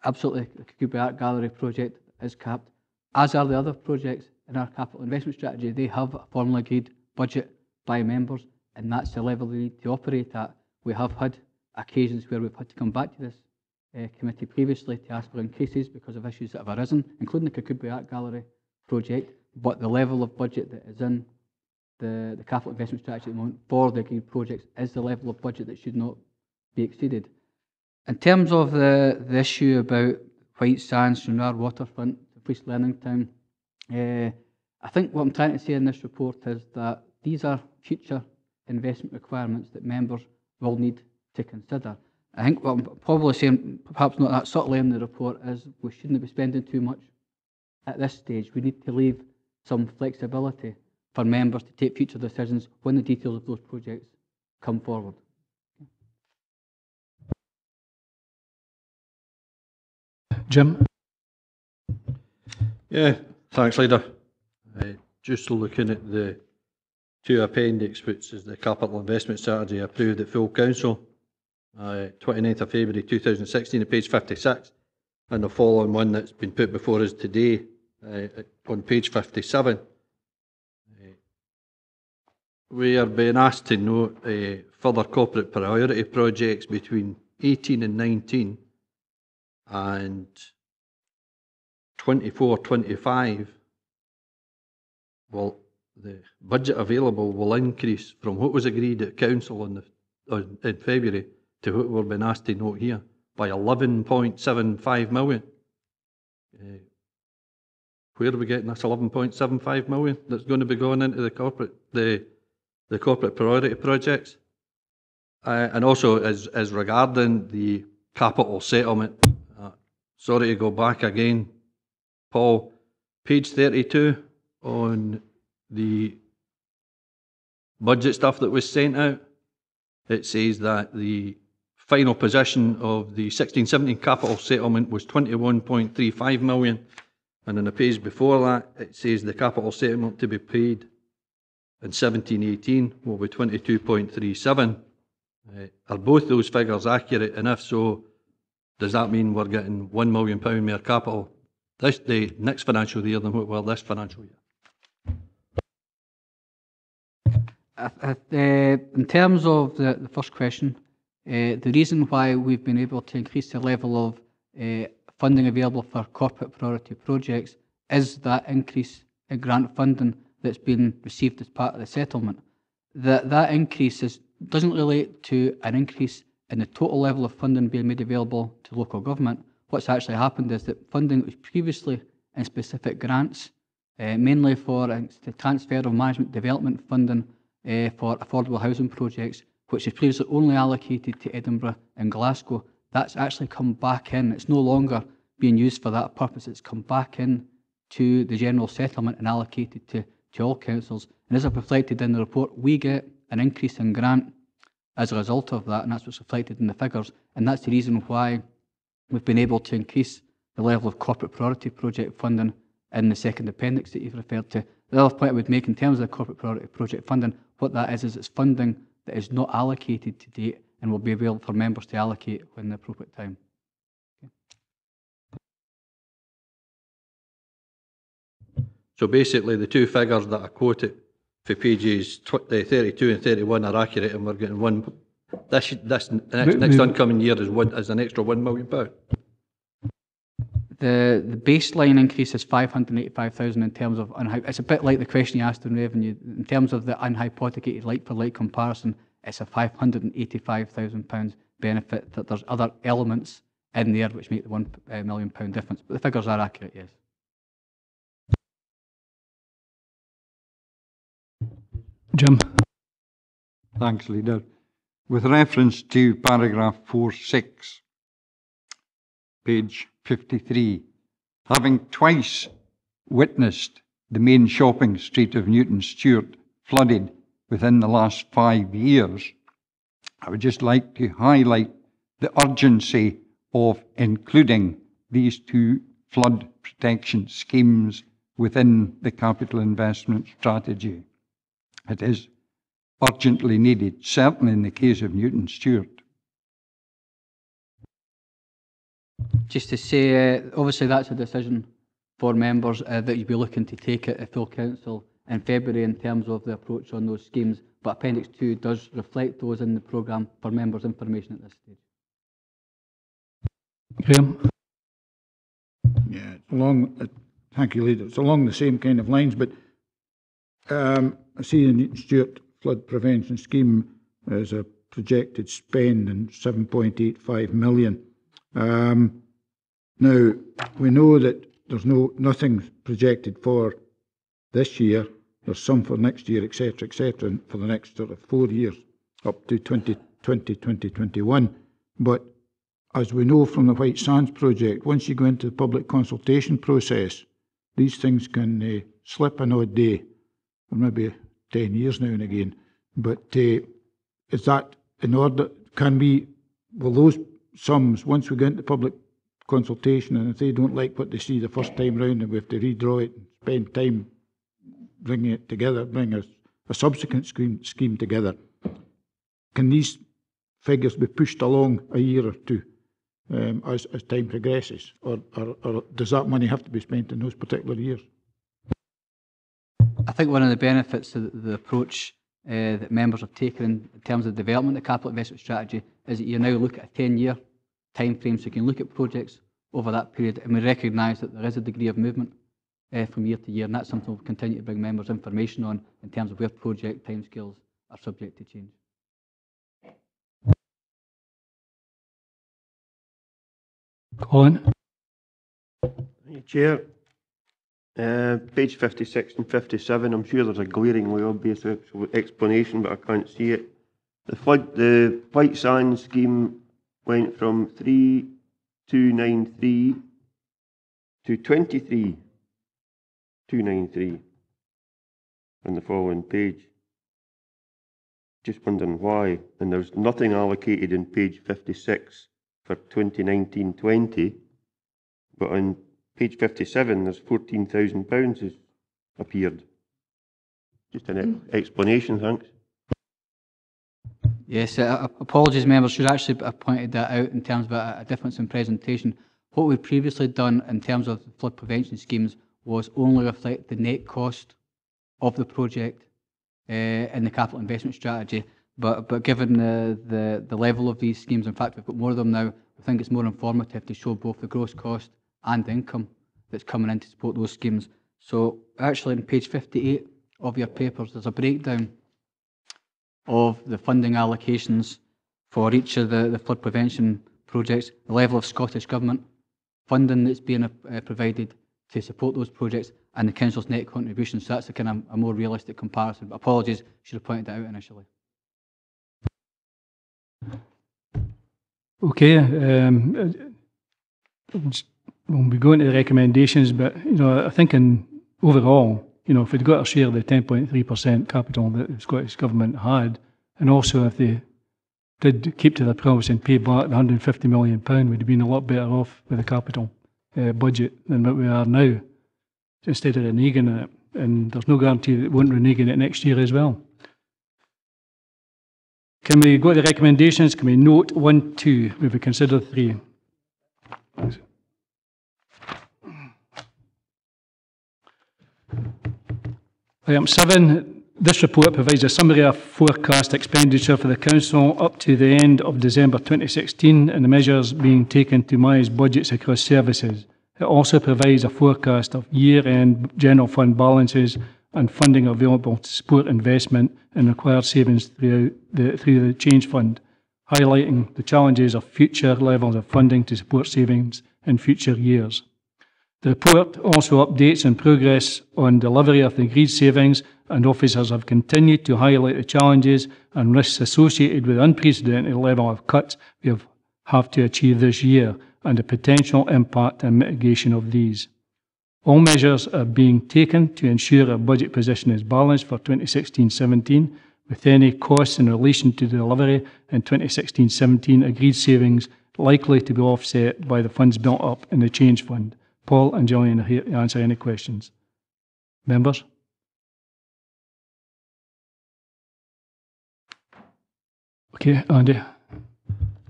absolutely the Kirkcudbright Art Gallery project is capped, as are the other projects in our capital investment strategy. They have a formally agreed budget by members, and that's the level they need to operate at. We have had occasions where we've had to come back to this uh, committee previously to ask for increases because of issues that have arisen, including the Kirkcudbright Art Gallery project, but the level of budget that is in the, the capital investment strategy at the moment for the agreed projects is the level of budget that should not be exceeded. In terms of the, the issue about White Sands, Stranraer Waterfront, Priest Learning Town, uh, I think what I'm trying to say in this report is that these are future investment requirements that members will need to consider. I think what I'm probably saying, perhaps not that subtly in the report, is we shouldn't be spending too much at this stage. We need to leave some flexibility for members to take future decisions when the details of those projects come forward. Jim? Yeah, thanks, Leader. Uh, just looking at the two appendix, which is the capital investment strategy approved at full council, uh, 29th of February 2016, page 56, and the following one that's been put before us today uh, on page 57. We are being asked to note uh, further corporate priority projects between 18 and 19 and 24, 25. Well, the budget available will increase from what was agreed at council in, the, in February to what we're being asked to note here by 11.75 million. Uh, where are we getting this 11.75 million that's going to be going into the corporate the the corporate priority projects? Uh, and also as as regarding the capital settlement. Uh, sorry to go back again, Paul. Page 32 on the budget stuff that was sent out. It says that the final position of the 16-17 capital settlement was 21.35 million. And on the page before that, it says the capital settlement to be paid in 17-18 will be 22.37. Uh, are both those figures accurate? And if so, does that mean we're getting £1 million more capital this the next financial year than what we were this financial year? Uh, in terms of the, the first question, uh, the reason why we've been able to increase the level of uh, funding available for corporate priority projects is that increase in grant funding that's been received as part of the settlement. That, that increase is, doesn't relate to an increase in the total level of funding being made available to local government. What's actually happened is that funding that was previously in specific grants, uh, mainly for uh, the transfer of management development funding uh, for affordable housing projects, which is previously only allocated to Edinburgh and Glasgow, that's actually come back in. It's no longer being used for that purpose. It's come back in to the general settlement and allocated to, to all councils. And as I've reflected in the report, we get an increase in grant as a result of that, and that's what's reflected in the figures. And that's the reason why we've been able to increase the level of corporate priority project funding in the second appendix that you've referred to. The other point I would make in terms of the corporate priority project funding, what that is, is it's funding that is not allocated to date and will be available for members to allocate when the appropriate time. So basically, the two figures that I quoted for pages uh, 32 and 31 are accurate, and we're getting one. This, this next, next oncoming year is one is an extra one million pound. The, the baseline increase is 585,000 in terms of, it's a bit like the question you asked on revenue. In terms of the unhypothecated like-for-like comparison, it's a 585,000 pounds benefit. That there's other elements in there which make the uh, million pound difference. But the figures are accurate, yes. Jim? Thanks, Leader. With reference to paragraph 4.6, page 53, having twice witnessed the main shopping street of Newton Stewart flooded within the last five years, I would just like to highlight the urgency of including these two flood protection schemes within the capital investment strategy. It is urgently needed, certainly in the case of Newton Stewart. Just to say, uh, obviously that's a decision for members uh, that you'll be looking to take at a full council in February in terms of the approach on those schemes. But Appendix 2 does reflect those in the programme for members' information at this stage. Graham? Yeah, it's along, uh, thank you, Leader. It's along the same kind of lines, but um, I see the Stewart flood prevention scheme as a projected spend in 7.85 million. Um, now, we know that there's no nothing projected for this year. There's some for next year, etc., etc., and for the next sort of four years up to 2020, 2021. But as we know from the White Sands project, once you go into the public consultation process, these things can uh, slip an odd day, maybe 10 years now and again. But uh, is that in order? Can we, will those sums, once we get into public consultation, and if they don't like what they see the first time round, and we have to redraw it and spend time bringing it together, bring a, a subsequent scheme, scheme together, can these figures be pushed along a year or two um, as, as time progresses? Or, or, or does that money have to be spent in those particular years? I think one of the benefits of the, the approach uh, that members have taken in, in terms of development of the capital investment strategy is that you now look at a 10 year time frame so you can look at projects over that period and we recognise that there is a degree of movement uh, from year to year and that's something we'll continue to bring members information on in terms of where project timescales are subject to change. Colin? Thank you, Chair, uh, page 56 and 57, I'm sure there's a glaringly obvious ex- explanation, but I can't see it. The flood, the White Sand scheme went from 3293 to 23293 on the following page. Just wondering why. And there's nothing allocated in page 56 for 2019-20, but on page 57, there's £14,000 has appeared. Just an ex- explanation, thanks. Yes, uh, apologies members, should actually have pointed that out in terms of a, a difference in presentation. What we've previously done in terms of flood prevention schemes was only reflect the net cost of the project uh, in the capital investment strategy. But, but given the, the, the level of these schemes, in fact, we've got more of them now, I think it's more informative to show both the gross cost and income that's coming in to support those schemes. So actually on page 58 of your papers, there's a breakdown of the funding allocations for each of the, the flood prevention projects, the level of Scottish Government funding that's being uh, provided to support those projects, and the Council's net contribution. So that's a kind of a more realistic comparison. But apologies, should have pointed that out initially. Okay, um, uh, just- we'll be going to the recommendations, but, you know, I think in overall, you know, if we'd got our share of the 10.3% capital that the Scottish Government had, and also if they did keep to their promise and pay back the 150 million pound, we'd have been a lot better off with the capital uh, budget than what we are now, instead of reneging it. And there's no guarantee that it won't renege it next year as well. Can we go to the recommendations? Can we note one, two? We would consider three. Item seven, this report provides a summary of forecast expenditure for the council up to the end of December 2016 and the measures being taken to manage budgets across services. It also provides a forecast of year-end general fund balances and funding available to support investment and required savings through the, through the Change Fund, highlighting the challenges of future levels of funding to support savings in future years. The report also updates on progress on delivery of the agreed savings, and officers have continued to highlight the challenges and risks associated with the unprecedented level of cuts we have, have to achieve this year and the potential impact and mitigation of these. All measures are being taken to ensure our budget position is balanced for 2016-17, with any costs in relation to delivery in 2016-17 agreed savings likely to be offset by the funds built up in the Change Fund. Paul and Gillian are here to answer any questions. Members? Okay, Andy.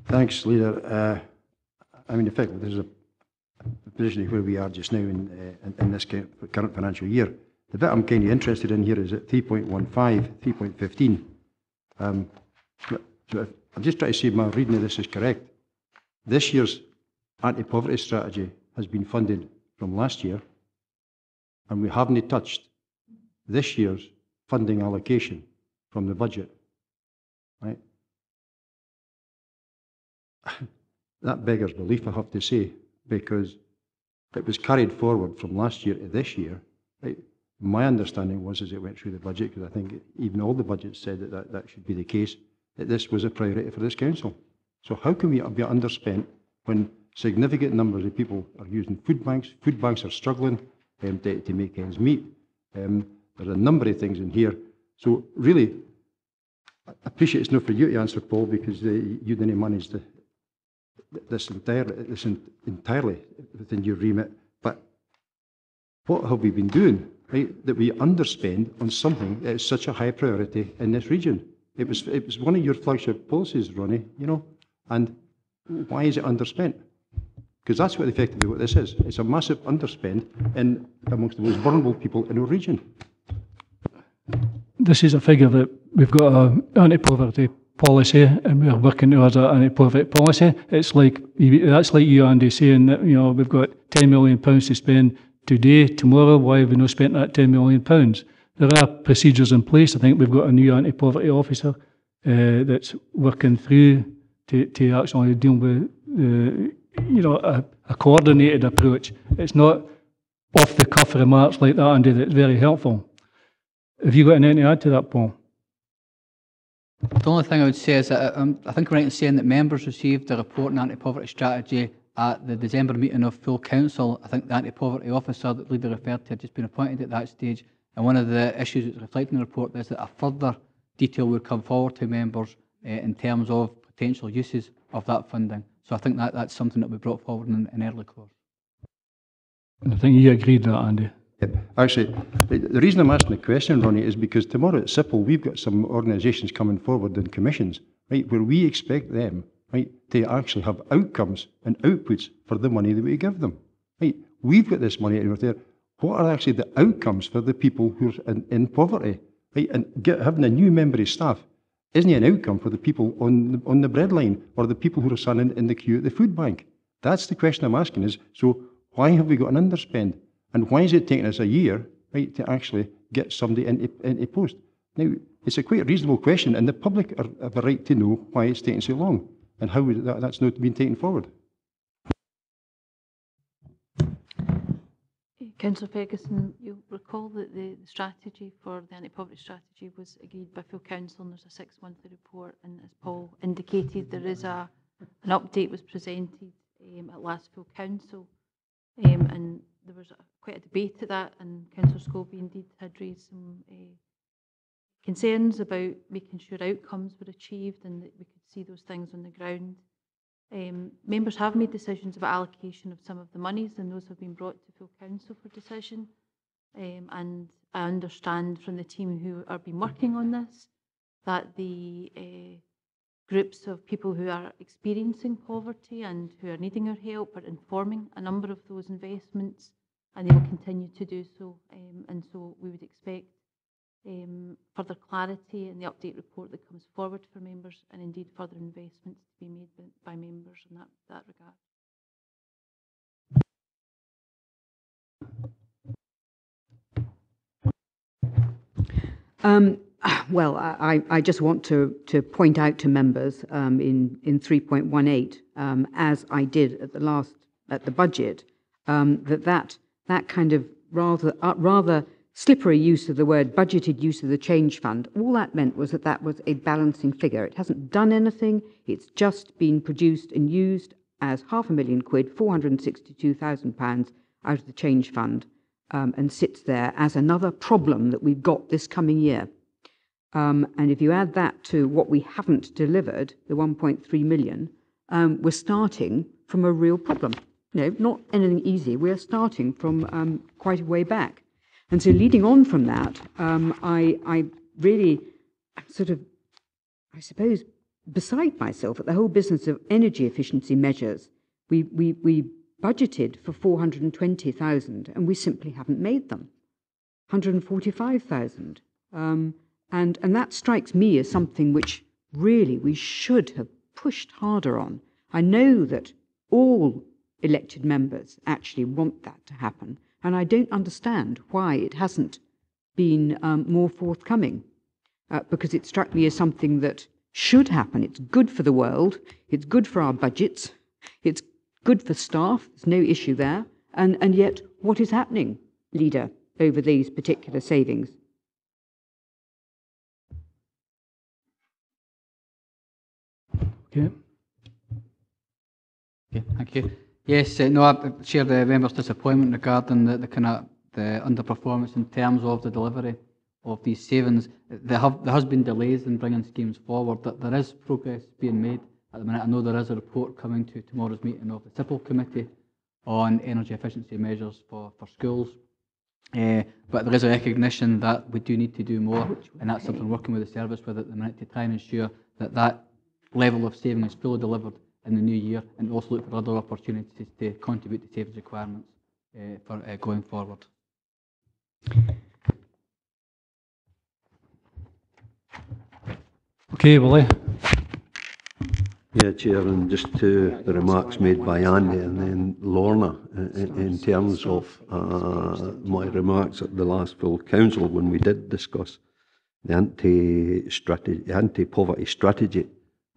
Thanks, Leader. Uh, I mean, effectively, this is a position of where we are just now in, uh, in, in this current financial year. The bit I'm kind of interested in here is at 3.15, 3.15. Um, so I'm just trying to see if my reading of this is correct. This year's anti-poverty strategy has been funded from last year, and we haven't touched this year's funding allocation from the budget. Right? that beggars belief, I have to say, because it was carried forward from last year to this year. Right? My understanding was as it went through the budget, because I think even all the budgets said that, that that should be the case, that this was a priority for this council. So how can we be underspent when significant numbers of people are using food banks? Food banks are struggling um, to, to make ends meet. Um, are a number of things in here. So really, I appreciate it's not for you to answer, Paul, because uh, you didn't manage the, this entirely, this entirely within your remit. But what have we been doing, right, that we underspend on something that is such a high priority in this region? It was, it was one of your flagship policies, Ronnie, you know, and why is it underspent? Because that's what effectively what this is. It's a massive underspend in amongst the most vulnerable people in our region. This is a figure that we've got an anti-poverty policy and we're working towards an anti-poverty policy. It's like that's like you, Andy, saying that you know we've got 10 million pounds to spend today, tomorrow. Why have we not spent that 10 million pounds? There are procedures in place. I think we've got a new anti-poverty officer uh, that's working through to, to actually deal with uh, you know a, a coordinated approach. It's not off the cuff remarks like that, Andy. That's very helpful. Have you got anything to add to that, Paul? The only thing I would say is that um, I think I'm right in saying that members received the report on anti-poverty strategy at the December meeting of full council. I think the anti-poverty officer that Leader referred to had just been appointed at that stage. And one of the issues that's reflected in the report is that a further detail would come forward to members uh, in terms of potential uses of that funding. So I think that that's something that we brought forward in an early course. I think you agreed with that, Andy. Actually, the reason I'm asking the question, Ronnie, is because tomorrow at SIPL, we've got some organisations coming forward in commissions, right, where we expect them, right, to actually have outcomes and outputs for the money that we give them. Right, we've got this money out there. What are actually the outcomes for the people who are in, in poverty? Right, and get, having a new member of staff isn't an outcome for the people on the, on the breadline or the people who are standing in the queue at the food bank. That's the question I'm asking. Is so why have we got an underspend? And why is it taking us a year, right, to actually get somebody into, into post? Now, it's a quite reasonable question, and the public are, have a right to know why it's taking so long and how that, that's not been taken forward. Councillor Ferguson, you'll recall that the, strategy for the anti-poverty strategy was agreed by full council and there's a six-monthly report and as Paul indicated there is a an update was presented um, at last full council um, and there was a, quite a debate to that, and Councillor Scobie indeed had raised some uh, concerns about making sure outcomes were achieved and that we could see those things on the ground. Um, members have made decisions about allocation of some of the monies, and those have been brought to full council for decision. Um, and I understand from the team who are been working on this that the uh, groups of people who are experiencing poverty and who are needing our help are informing a number of those investments and they will continue to do so. Um, and so we would expect um, further clarity in the update report that comes forward for members and indeed further investments to be made by, by members in that, that regard. Um, well, I, I, just want to, to point out to members um, in, in 3.18, um, as I did at the last at the budget, um, that, that that kind of rather uh, rather slippery use of the word budgeted use of the change fund, all that meant was that that was a balancing figure. It hasn't done anything. It's just been produced and used as half a million quid, 462,000 pounds out of the change fund, um, and sits there as another problem that we've got this coming year. Um, and if you add that to what we haven't delivered, the 1.3 million, um, we're starting from a real problem. No, not anything easy. We're starting from um, quite a way back. And so, leading on from that, um, I, I really sort of, I suppose, beside myself at the whole business of energy efficiency measures. We, we, we budgeted for 420,000 and we simply haven't made them. 145,000. Um, and, and that strikes me as something which really we should have pushed harder on. I know that all elected members actually want that to happen, and I don't understand why it hasn't been um, more forthcoming, uh, because it struck me as something that should happen. It's good for the world, it's good for our budgets, it's good for staff, there's no issue there. And, and yet, what is happening, leader, over these particular savings? Okay. Okay, thank you. Yes, uh, no, I share the members' disappointment regarding the, the kind of the underperformance in terms of the delivery of these savings. There, have, there has been delays in bringing schemes forward. but there is progress being made at the minute. I know there is a report coming to tomorrow's meeting of the CIPL committee on energy efficiency measures for, for schools. Uh, but there is a recognition that we do need to do more, and that's something working with the service with at the minute to try and ensure that that level of saving is fully delivered in the new year, and also look for other opportunities to contribute to savings requirements uh, for uh, going forward. Okay, Willie. Yeah, Chair, and just to the remarks made by Andy and then Lorna in, in terms of uh, my remarks at the last full council when we did discuss the anti-strategy, anti-poverty strategy.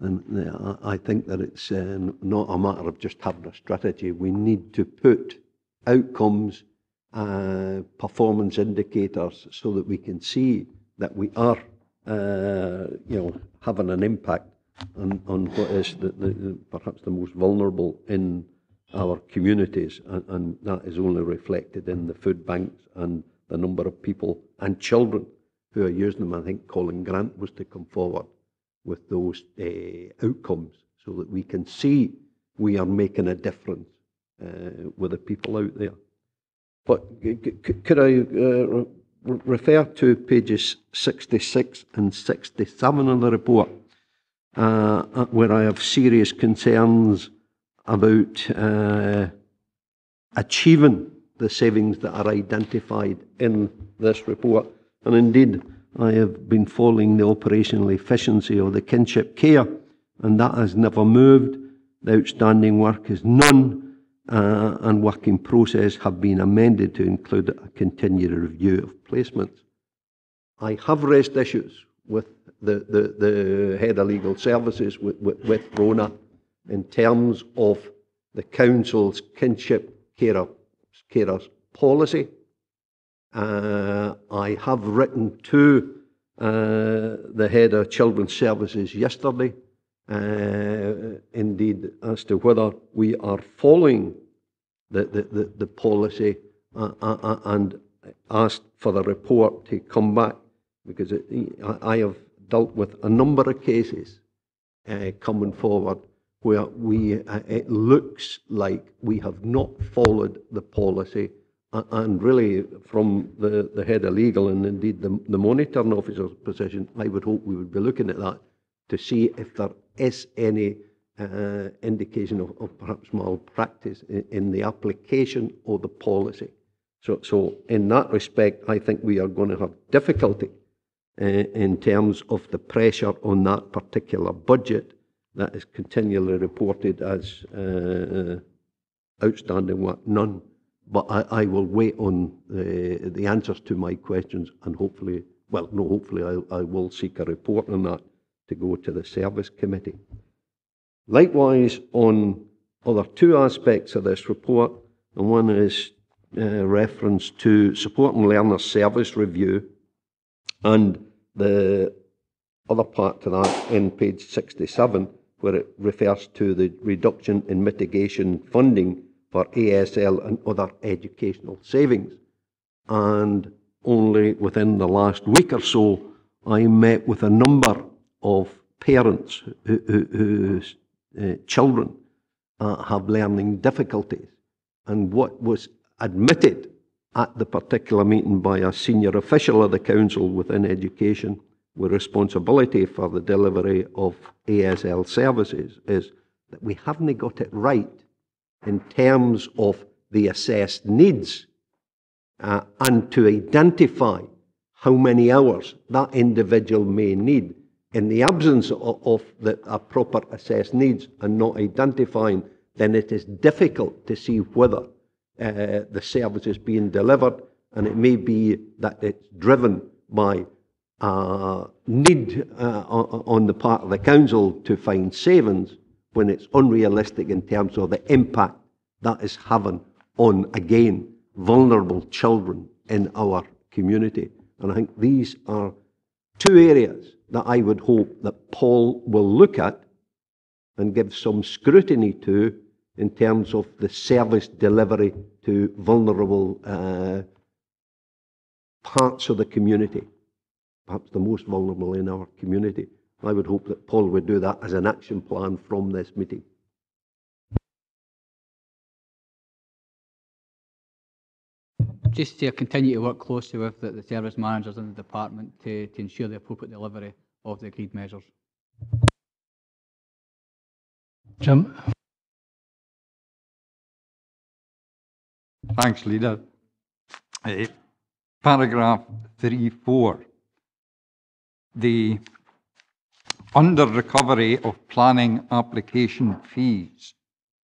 And I think that it's uh, not a matter of just having a strategy. We need to put outcomes, uh, performance indicators, so that we can see that we are, uh, you know, having an impact on, on what is the, the, perhaps the most vulnerable in our communities, and, and that is only reflected in the food banks and the number of people and children who are using them. I think Colin Grant was to come forward with those uh, outcomes so that we can see we are making a difference uh, with the people out there. But could I uh, refer to pages 66 and 67 of the report, uh, where I have serious concerns about uh, achieving the savings that are identified in this report. And indeed, I have been following the operational efficiency of the kinship care, and that has never moved. The outstanding work is none, uh, and working process have been amended to include a continued review of placements. I have raised issues with the, the, the head of legal services, with, with, with Rona, in terms of the council's kinship carer, carers policy uh, I have written to uh, the head of Children's Services yesterday, uh, indeed, as to whether we are following the, the, the, the policy uh, uh, uh, and asked for the report to come back because it, I have dealt with a number of cases coming forward where we, it looks like we have not followed the policy and really from the, the head of legal and indeed the, the monitoring officer's position, I would hope we would be looking at that to see if there is any uh, indication of, of perhaps malpractice in, in the application of the policy. So, so in that respect, I think we are going to have difficulty uh, in terms of the pressure on that particular budget that is continually reported as uh, outstanding work, none but I, I will wait on the, the answers to my questions and hopefully well, no, hopefully I, I will seek a report on that to go to the service committee. Likewise, on other two aspects of this report, and one is uh, reference to support and learner service review, and the other part to that in page 67, where it refers to the reduction in mitigation funding for ASL and other educational savings. And only within the last week or so, I met with a number of parents who, who, whose uh, children uh, have learning difficulties. And what was admitted at the particular meeting by a senior official of the council within education with responsibility for the delivery of ASL services is that we haven't got it right in terms of the assessed needs uh, and to identify how many hours that individual may need in the absence of, of the, a proper assessed needs and not identifying, then it is difficult to see whether uh, the service is being delivered, and it may be that it's driven by a need uh, on the part of the council to find savings when it's unrealistic in terms of the impact that is having on, again, vulnerable children in our community. And I think these are two areas that I would hope that Paul will look at and give some scrutiny to in terms of the service delivery to vulnerable uh, parts of the community, perhaps the most vulnerable in our community. I would hope that Paul would do that as an action plan from this meeting. Just to continue to work closely with the, the service managers in the department to, to ensure the appropriate delivery of the agreed measures. Jim? Thanks, Leader. Uh, paragraph 3.4. The under recovery of planning application fees.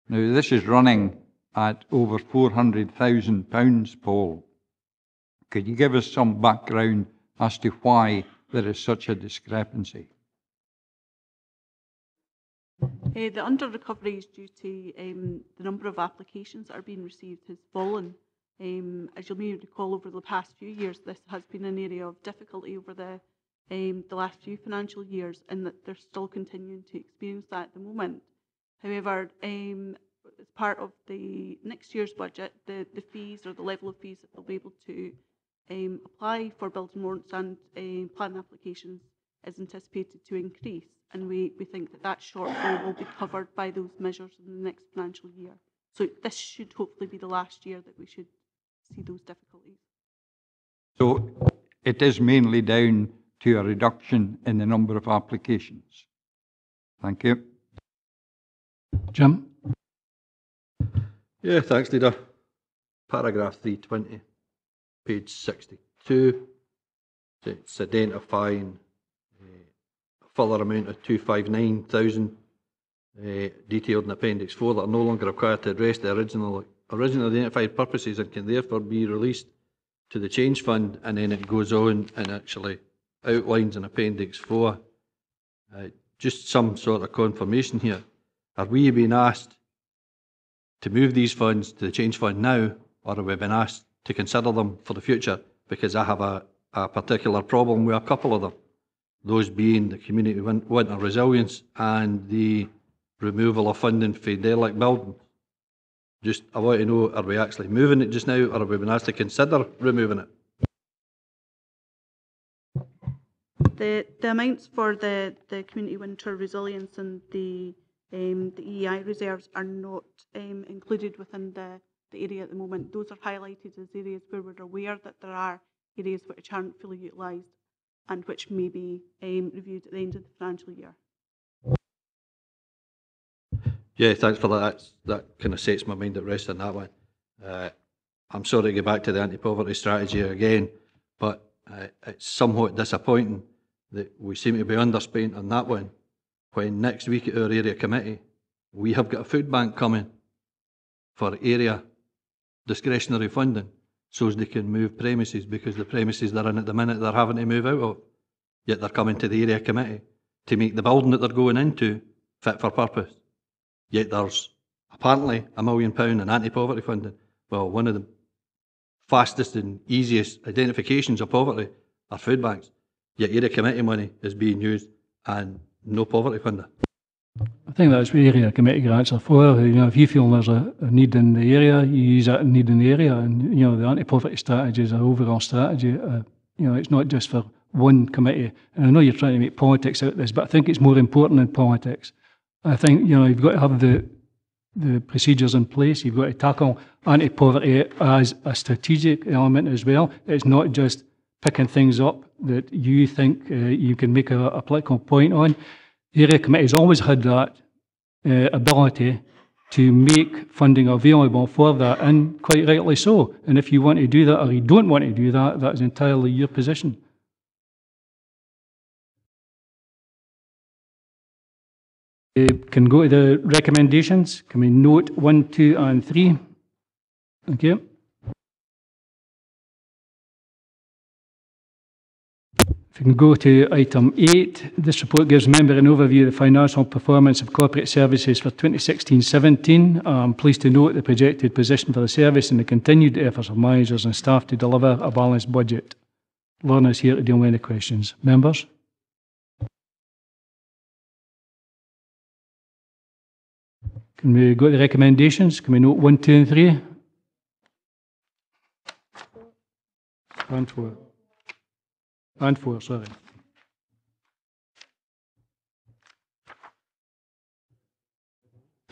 Now, this is running at over £400,000, Paul. Could you give us some background as to why there is such a discrepancy? Uh, the under recovery is due to um, the number of applications that are being received has fallen. Um, as you'll may recall, over the past few years, this has been an area of difficulty over the um, the last few financial years, and that they're still continuing to experience that at the moment. However, um, as part of the next year's budget, the, the fees or the level of fees that they'll be able to um, apply for building warrants and um, plan applications is anticipated to increase. And we, we think that that shortfall will be covered by those measures in the next financial year. So this should hopefully be the last year that we should see those difficulties. So it is mainly down to a reduction in the number of applications. Thank you. Jim? Yeah, thanks, Leader. Paragraph 320, page 62. It's identifying uh, a further amount of 259,000 uh, detailed in Appendix 4 that are no longer required to address the original, originally identified purposes and can therefore be released to the change fund. And then it goes on and actually outlines in Appendix 4 uh, just some sort of confirmation here. Are we being asked to move these funds to the change fund now, or have we been asked to consider them for the future? Because I have a, a particular problem with a couple of them. Those being the community winter resilience and the removal of funding for derelict buildings. Just, I want to know, are we actually moving it just now, or have we been asked to consider removing it? The, the amounts for the, the community winter resilience and the um, the EEI reserves are not um, included within the, the area at the moment. Those are highlighted as areas where we're aware that there are areas which aren't fully utilised and which may be um, reviewed at the end of the financial year. Yeah, thanks for that. That's, that kind of sets my mind at rest on that one. Uh, I'm sorry to go back to the anti-poverty strategy again, but uh, it's somewhat disappointing that we seem to be underspent on that one when next week at our area committee we have got a food bank coming for area discretionary funding so as they can move premises, because the premises they're in at the minute, they're having to move out of. Yet they're coming to the area committee to make the building that they're going into fit for purpose. Yet there's apparently a million pound in anti-poverty funding. Well, one of the fastest and easiest identifications of poverty are food banks. Yet area committee money is being used and no poverty funding. I think that's what area committee grants are for. You know, if you feel there's a, a need in the area, you use that need in the area. And, you know, the anti-poverty strategy is an overall strategy. Uh, you know, it's not just for one committee. And I know you're trying to make politics out of this, but I think it's more important than politics. I think, you know, you've got to have the the procedures in place. You've got to tackle anti-poverty as a strategic element as well. It's not just picking things up that you think uh, you can make a, a political point on. The area committee has always had that uh, ability to make funding available for that, and quite rightly so. And if you want to do that or you don't want to do that, that is entirely your position. We can go to the recommendations. Can we note one, two, and three? Okay. If we can go to item eight, this report gives member an overview of the financial performance of corporate services for 2016-17. I'm pleased to note the projected position for the service and the continued efforts of managers and staff to deliver a balanced budget. Lorna is here to deal with any questions. Members? Can we go to the recommendations? Can we note one, two, and three? And Sorry.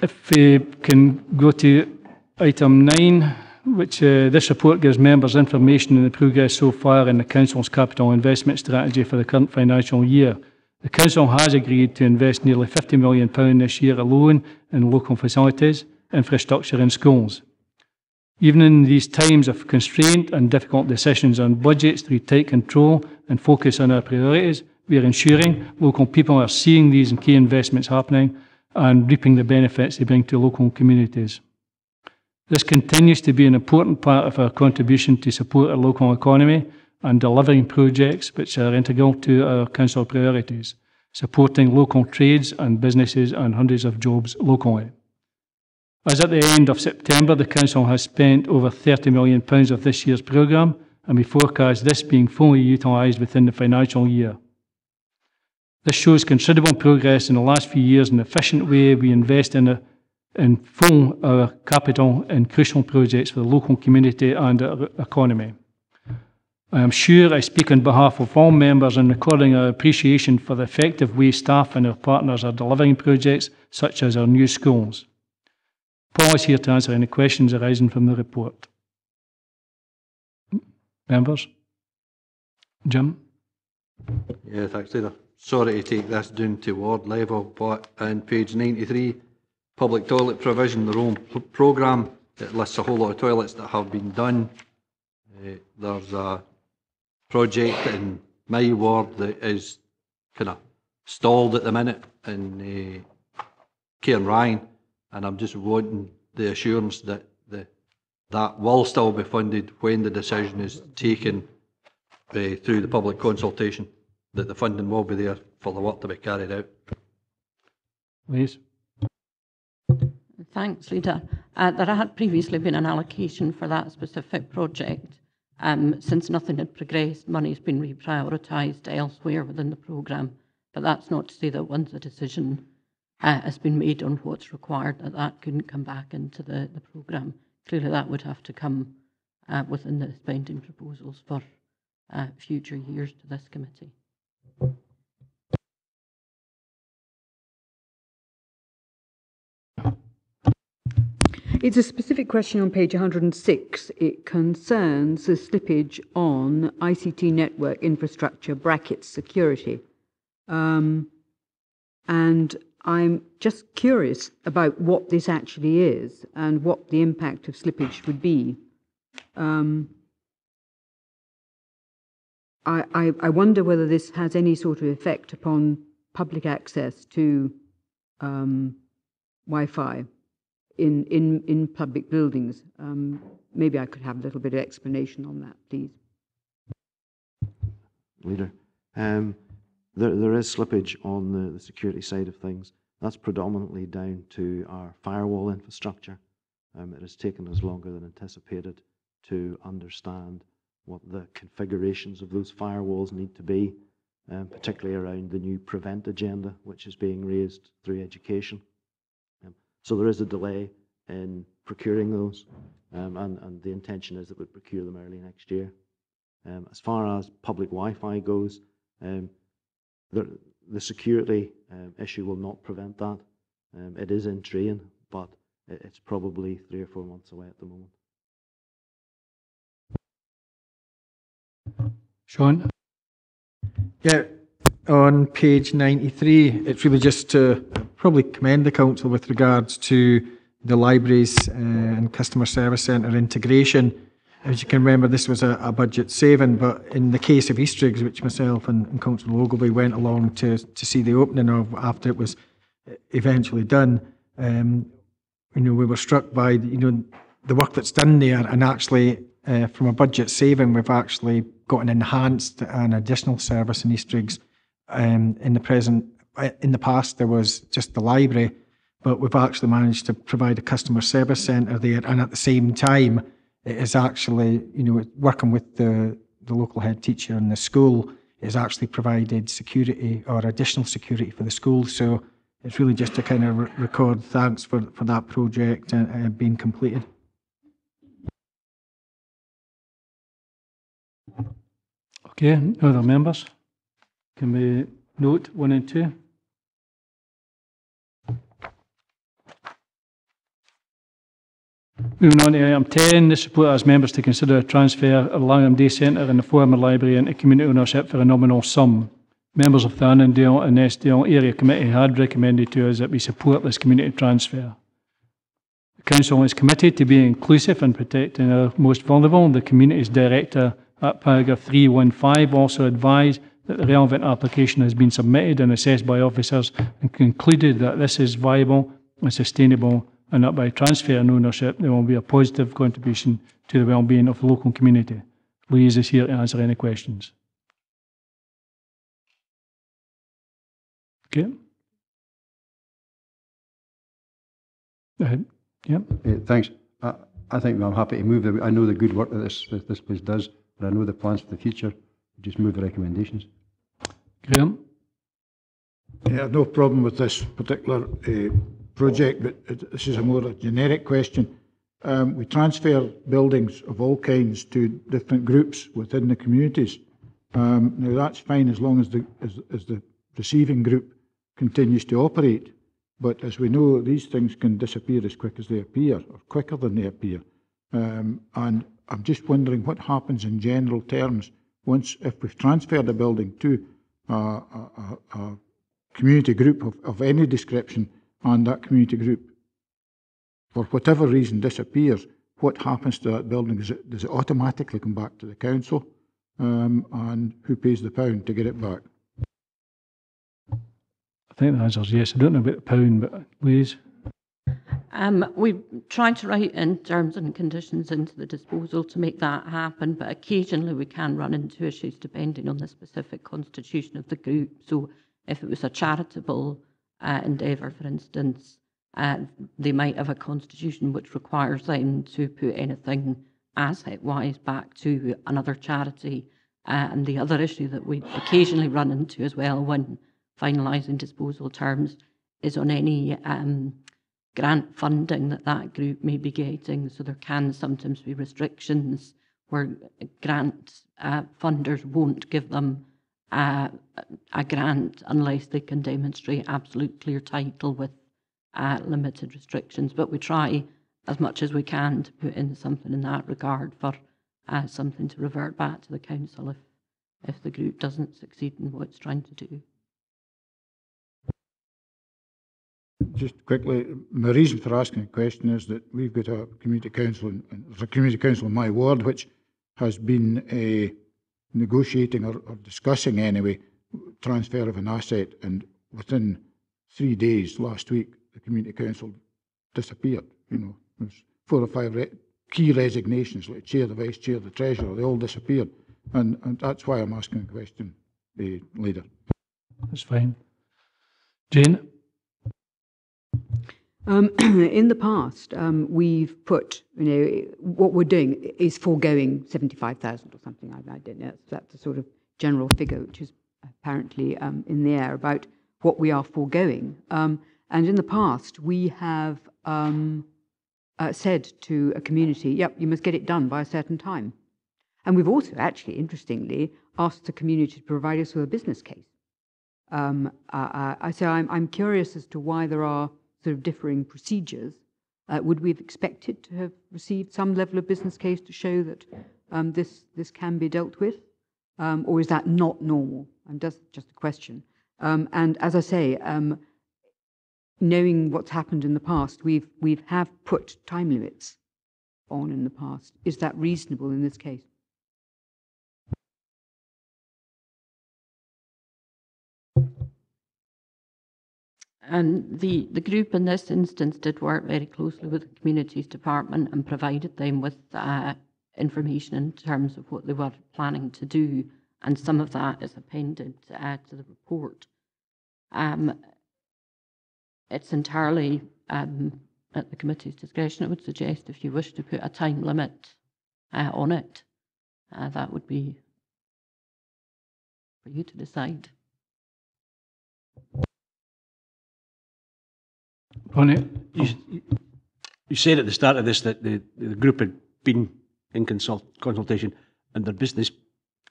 If we can go to item nine, which uh, this report gives members information on the progress so far in the Council's capital investment strategy for the current financial year. The Council has agreed to invest nearly £50 million this year alone in local facilities, infrastructure and schools. Even in these times of constraint and difficult decisions on budgets through tight control and focus on our priorities, we are ensuring local people are seeing these key investments happening and reaping the benefits they bring to local communities. This continues to be an important part of our contribution to support our local economy and delivering projects which are integral to our council priorities, supporting local trades and businesses and hundreds of jobs locally. As at the end of September, the council has spent over £30 million of this year's programme, and we forecast this being fully utilised within the financial year. This shows considerable progress in the last few years in the efficient way we invest in, a, in full our capital in crucial projects for the local community and our economy. I am sure I speak on behalf of all members in recording our appreciation for the effective way staff and our partners are delivering projects such as our new schools. Paul is here to answer any questions arising from the report. Members? Jim? Yeah, thanks, Leader. Sorry to take this down to ward level, but on page 93, public toilet provision, the own programme, it lists a whole lot of toilets that have been done. Uh, there's a project in my ward that is kind of stalled at the minute in uh, Cairnryan, and I'm just wanting the assurance that that will still be funded when the decision is taken uh, through the public consultation, that the funding will be there for the work to be carried out. Please. Thanks, Leader. Uh, there had previously been an allocation for that specific project. Um, since nothing had progressed, money's been reprioritised elsewhere within the programme. But that's not to say that once a decision uh, has been made on what's required, that that couldn't come back into the, the programme. Clearly, that would have to come uh, within the spending proposals for uh, future years to this committee. It's a specific question on page 106. It concerns the slippage on ICT network infrastructure brackets security. Um, and I'm just curious about what this actually is and what the impact of slippage would be. Um, I, I, I, wonder whether this has any sort of effect upon public access to um, Wi Fi in, in, in public buildings. Um, maybe I could have a little bit of explanation on that, please. Leader. Um, there, there is slippage on the, the security side of things. That's predominantly down to our firewall infrastructure. Um, it has taken us longer than anticipated to understand what the configurations of those firewalls need to be, um, particularly around the new prevent agenda, which is being raised through education. Um, so there is a delay in procuring those, um, and, and the intention is that we procure them early next year. Um, as far as public Wi-Fi goes, um, the, the security um, issue will not prevent that. Um, it is in train, but it, it's probably three or four months away at the moment. Sean? Yeah, on page 93, it's really just to probably commend the council with regards to the libraries uh, and customer service centre integration. As you can remember, this was a, a, budget saving, but in the case of Eastriggs, which myself and, and Councillor Ogilvie went along to, to see the opening of after it was eventually done, um, you know, we were struck by you know the work that's done there, and actually uh, from a budget saving, we've actually got an enhanced and additional service in Eastriggs. Um, in the present, uh, in the past, there was just the library, but we've actually managed to provide a customer service centre there, and at the same time, it is actually, you know, working with the, the local head teacher in the school, is actually provided security or additional security for the school. So it's really just to kind of re- record thanks for, for that project uh, uh, being completed. Okay, other members? Can we note one and two? Moving on to item 10, this report asks members to consider a transfer of Langholm Day Centre and the former library into community ownership for a nominal sum. Members of the Annandale and Eskdale Area Committee had recommended to us that we support this community transfer. The Council is committed to being inclusive and protecting our most vulnerable. The Communities Director at paragraph 315 also advised that the relevant application has been submitted and assessed by officers and concluded that this is viable and sustainable and that by transfer and ownership there will be a positive contribution to the well-being of the local community. Louise is here to answer any questions. Okay. Go ahead. Yep. Uh, thanks. I, I think I'm happy to move. The, I know the good work that this, this, this place does, but I know the plans for the future. Just move the recommendations. Graham? Yeah, no problem with this particular uh, project, but this is a more generic question. Um, we transfer buildings of all kinds to different groups within the communities. Um, now that's fine as long as the as, as the receiving group continues to operate. But as we know, these things can disappear as quick as they appear, or quicker than they appear. Um, and I'm just wondering what happens in general terms once, if we've transferred a building to a, a, a community group of, of any description, and that community group, for whatever reason, disappears, what happens to that building? Does it, does it automatically come back to the council? Um, and who pays the pound to get it back? I think the answer is yes. I don't know about the pound, but please. Um, we tried to write in terms and conditions into the disposal to make that happen, but occasionally we can run into issues depending on the specific constitution of the group. So if it was a charitable uh, endeavour, for instance, uh, they might have a constitution which requires them to put anything asset-wise back to another charity. Uh, and the other issue that we occasionally run into as well when finalising disposal terms is on any um, grant funding that that group may be getting. So there can sometimes be restrictions where grant uh, funders won't give them uh, a grant unless they can demonstrate absolute clear title with uh, limited restrictions. But we try as much as we can to put in something in that regard for uh, something to revert back to the council if, if the group doesn't succeed in what it's trying to do. Just quickly, my reason for asking a question is that we've got a community council, there's a community council in my ward which has been uh, negotiating or, or discussing anyway transfer of an asset, and within three days last week, the community council disappeared. You know, there's four or five re- key resignations, like chair, the vice chair, the treasurer, they all disappeared. And, and that's why I'm asking the question, the leader. That's fine. Jane? Um, in the past, um, we've put, you know, what we're doing is foregoing 75,000 or something. I, I don't know. That's, that's a sort of general figure which is apparently um, in the air about what we are foregoing. Um, and in the past, we have um, uh, said to a community, yep, you must get it done by a certain time. And we've also actually, interestingly, asked the community to provide us with a business case. Um, uh, uh, so I'm, I'm curious as to why there are sort of differing procedures. Uh, would we have expected to have received some level of business case to show that um, this, this can be dealt with? Um, or is that not normal? And just a question. Um, and as I say, um, knowing what's happened in the past, we've, we've have put time limits on in the past. Is that reasonable in this case? And the, the group in this instance did work very closely with the Communities Department and provided them with uh, information in terms of what they were planning to do, and some of that is appended uh, to the report. Um, it's entirely um, at the committee's discretion. I would suggest if you wish to put a time limit uh, on it, uh, that would be for you to decide. Bonnie? You, you said at the start of this that the, the group had been in consult, consultation and their business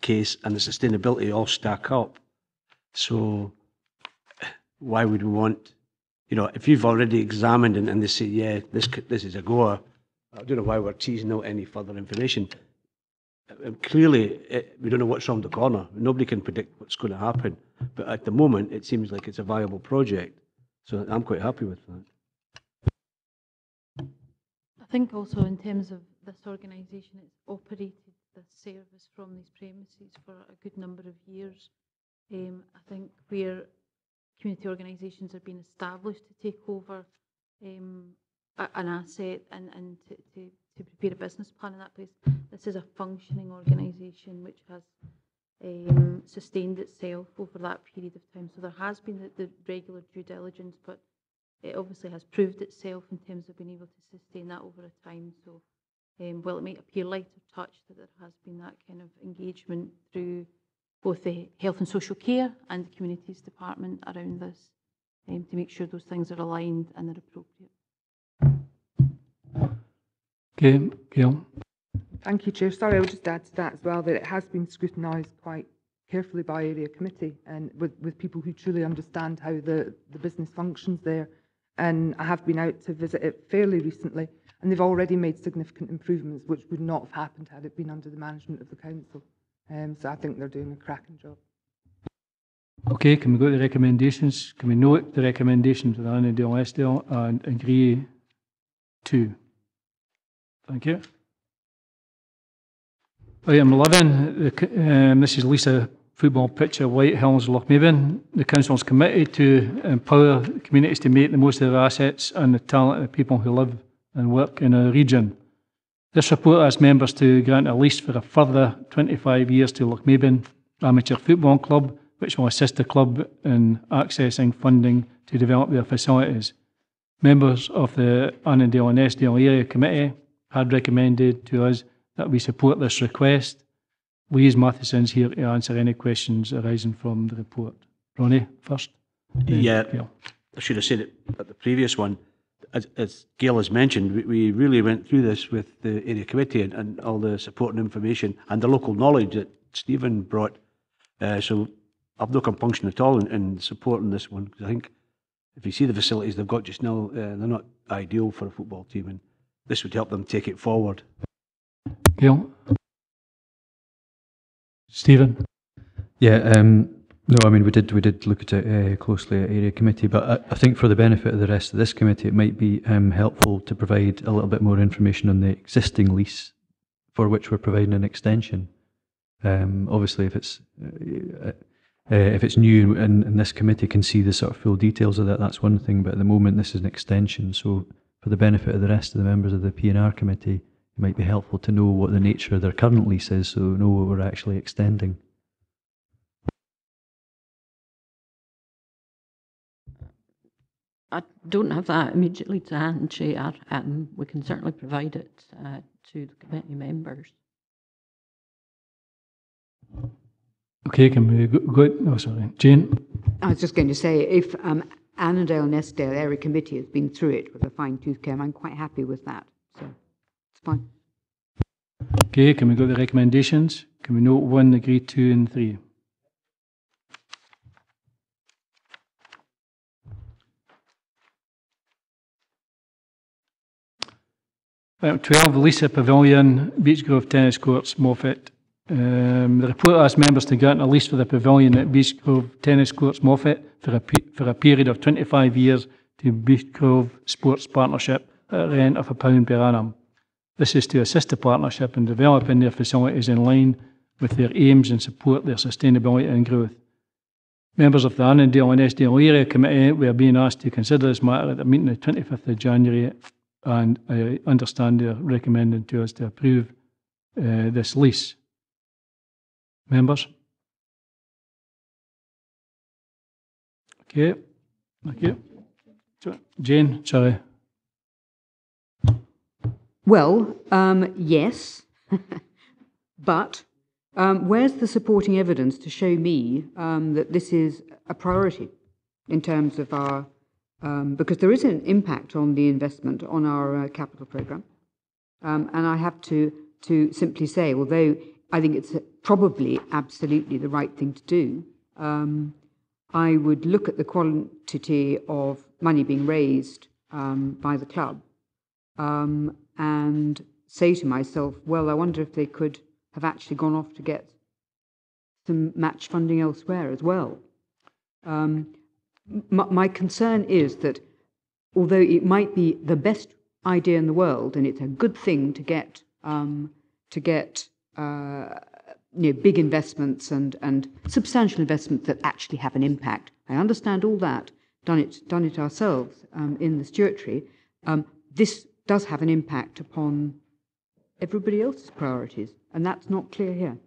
case and the sustainability all stack up. So why would we want, you know, if you've already examined and, and they say, yeah, this, this is a goer, I don't know why we're teasing out any further information. Uh, Clearly, it, we don't know what's around the corner. Nobody can predict what's going to happen. But at the moment, it seems like it's a viable project. So I'm quite happy with that. I think also in terms of this organisation, it's operated the service from these premises for a good number of years. Um, I think where community organisations are being established to take over um, an asset and, and to, to, to prepare a business plan in that place, this is a functioning organisation which has um, sustained itself over that period of time. So there has been the, the regular due diligence, but it obviously has proved itself in terms of being able to sustain that over a time. So um, while it may appear lighter touch, that there has been that kind of engagement through both the health and social care and the communities department around this um, to make sure those things are aligned and they're appropriate. Okay, Gail? Thank you, Chair. Sorry, I would just add to that as well that it has been scrutinised quite carefully by area committee and with, with people who truly understand how the, the business functions there. And I have been out to visit it fairly recently, and they've already made significant improvements, which would not have happened had it been under the management of the council. Um, so I think they're doing a cracking job. Okay, can we go to the recommendations? Can we note the recommendations of Annandale and Eskdale and agree to? Thank you. Item 11, the um, this is Lisa football pitch at White Hills, Lochmaben. The council is committed to empower communities to make the most of their assets and the talent of the people who live and work in our region. This report asks members to grant a lease for a further 25 years to Lochmaben Amateur Football Club, which will assist the club in accessing funding to develop their facilities. Members of the Annandale and Eskdale Area Committee had recommended to us that we support this request. Louise Matheson's here to answer any questions arising from the report. Ronnie, first. Yeah, Gail. I should have said it at the previous one. As, as Gail has mentioned, we, we really went through this with the area committee and, and all the support and information and the local knowledge that Stephen brought. Uh, so I've no compunction at all in, in supporting this one because I think if you see the facilities they've got just now, uh, they're not ideal for a football team, and this would help them take it forward. Gail? Stephen? Yeah, um, no, I mean, we did, we did look at it uh, closely at area committee, but I, I think for the benefit of the rest of this committee, it might be um, helpful to provide a little bit more information on the existing lease for which we're providing an extension. Um, obviously, if it's uh, uh, if it's new and, and this committee can see the sort of full details of that, that's one thing. But at the moment, this is an extension. So, for the benefit of the rest of the members of the P and R committee, it might be helpful to know what the nature of their current lease is so we know what we're actually extending. I don't have that immediately to hand, Chair. Um, we can certainly provide it uh, to the committee members. Okay, can we go, go oh, sorry. Jane? I was just going to say, if um, Annandale and Eskdale Area Committee has been through it with a fine tooth comb, I'm quite happy with that. So it's Okay, can we go to the recommendations? Can we note one, agree two, and three? Item 12, Lisa Pavilion, Beech Grove Tennis Courts, Moffat. Um, the report asks members to grant a lease for the pavilion at Beech Grove Tennis Courts, Moffat, for a, for a period of 25 years to Beech Grove Sports Partnership at a rent of a pound per annum. This is to assist the partnership in developing their facilities in line with their aims and support their sustainability and growth. Members of the Annandale and Eskdale Area Committee were being asked to consider this matter at the meeting of 25th of January, and I understand they're recommending to us to approve uh, this lease. Members? Okay, thank you. So, Jane, sorry. Well, um, yes, but um, where's the supporting evidence to show me um, that this is a priority in terms of our, um, because there is an impact on the investment on our uh, capital programme. Um, and I have to, to simply say, although I think it's probably absolutely the right thing to do, um, I would look at the quantity of money being raised by the club um, and say to myself, well, I wonder if they could have actually gone off to get some match funding elsewhere as well. Um, m- my concern is that although it might be the best idea in the world and it's a good thing to get um, to get uh, you know, big investments and, and substantial investments that actually have an impact. I understand all that, done it, done it ourselves um, in the stewardship. Um, this does have an impact upon everybody else's priorities, and that's not clear here.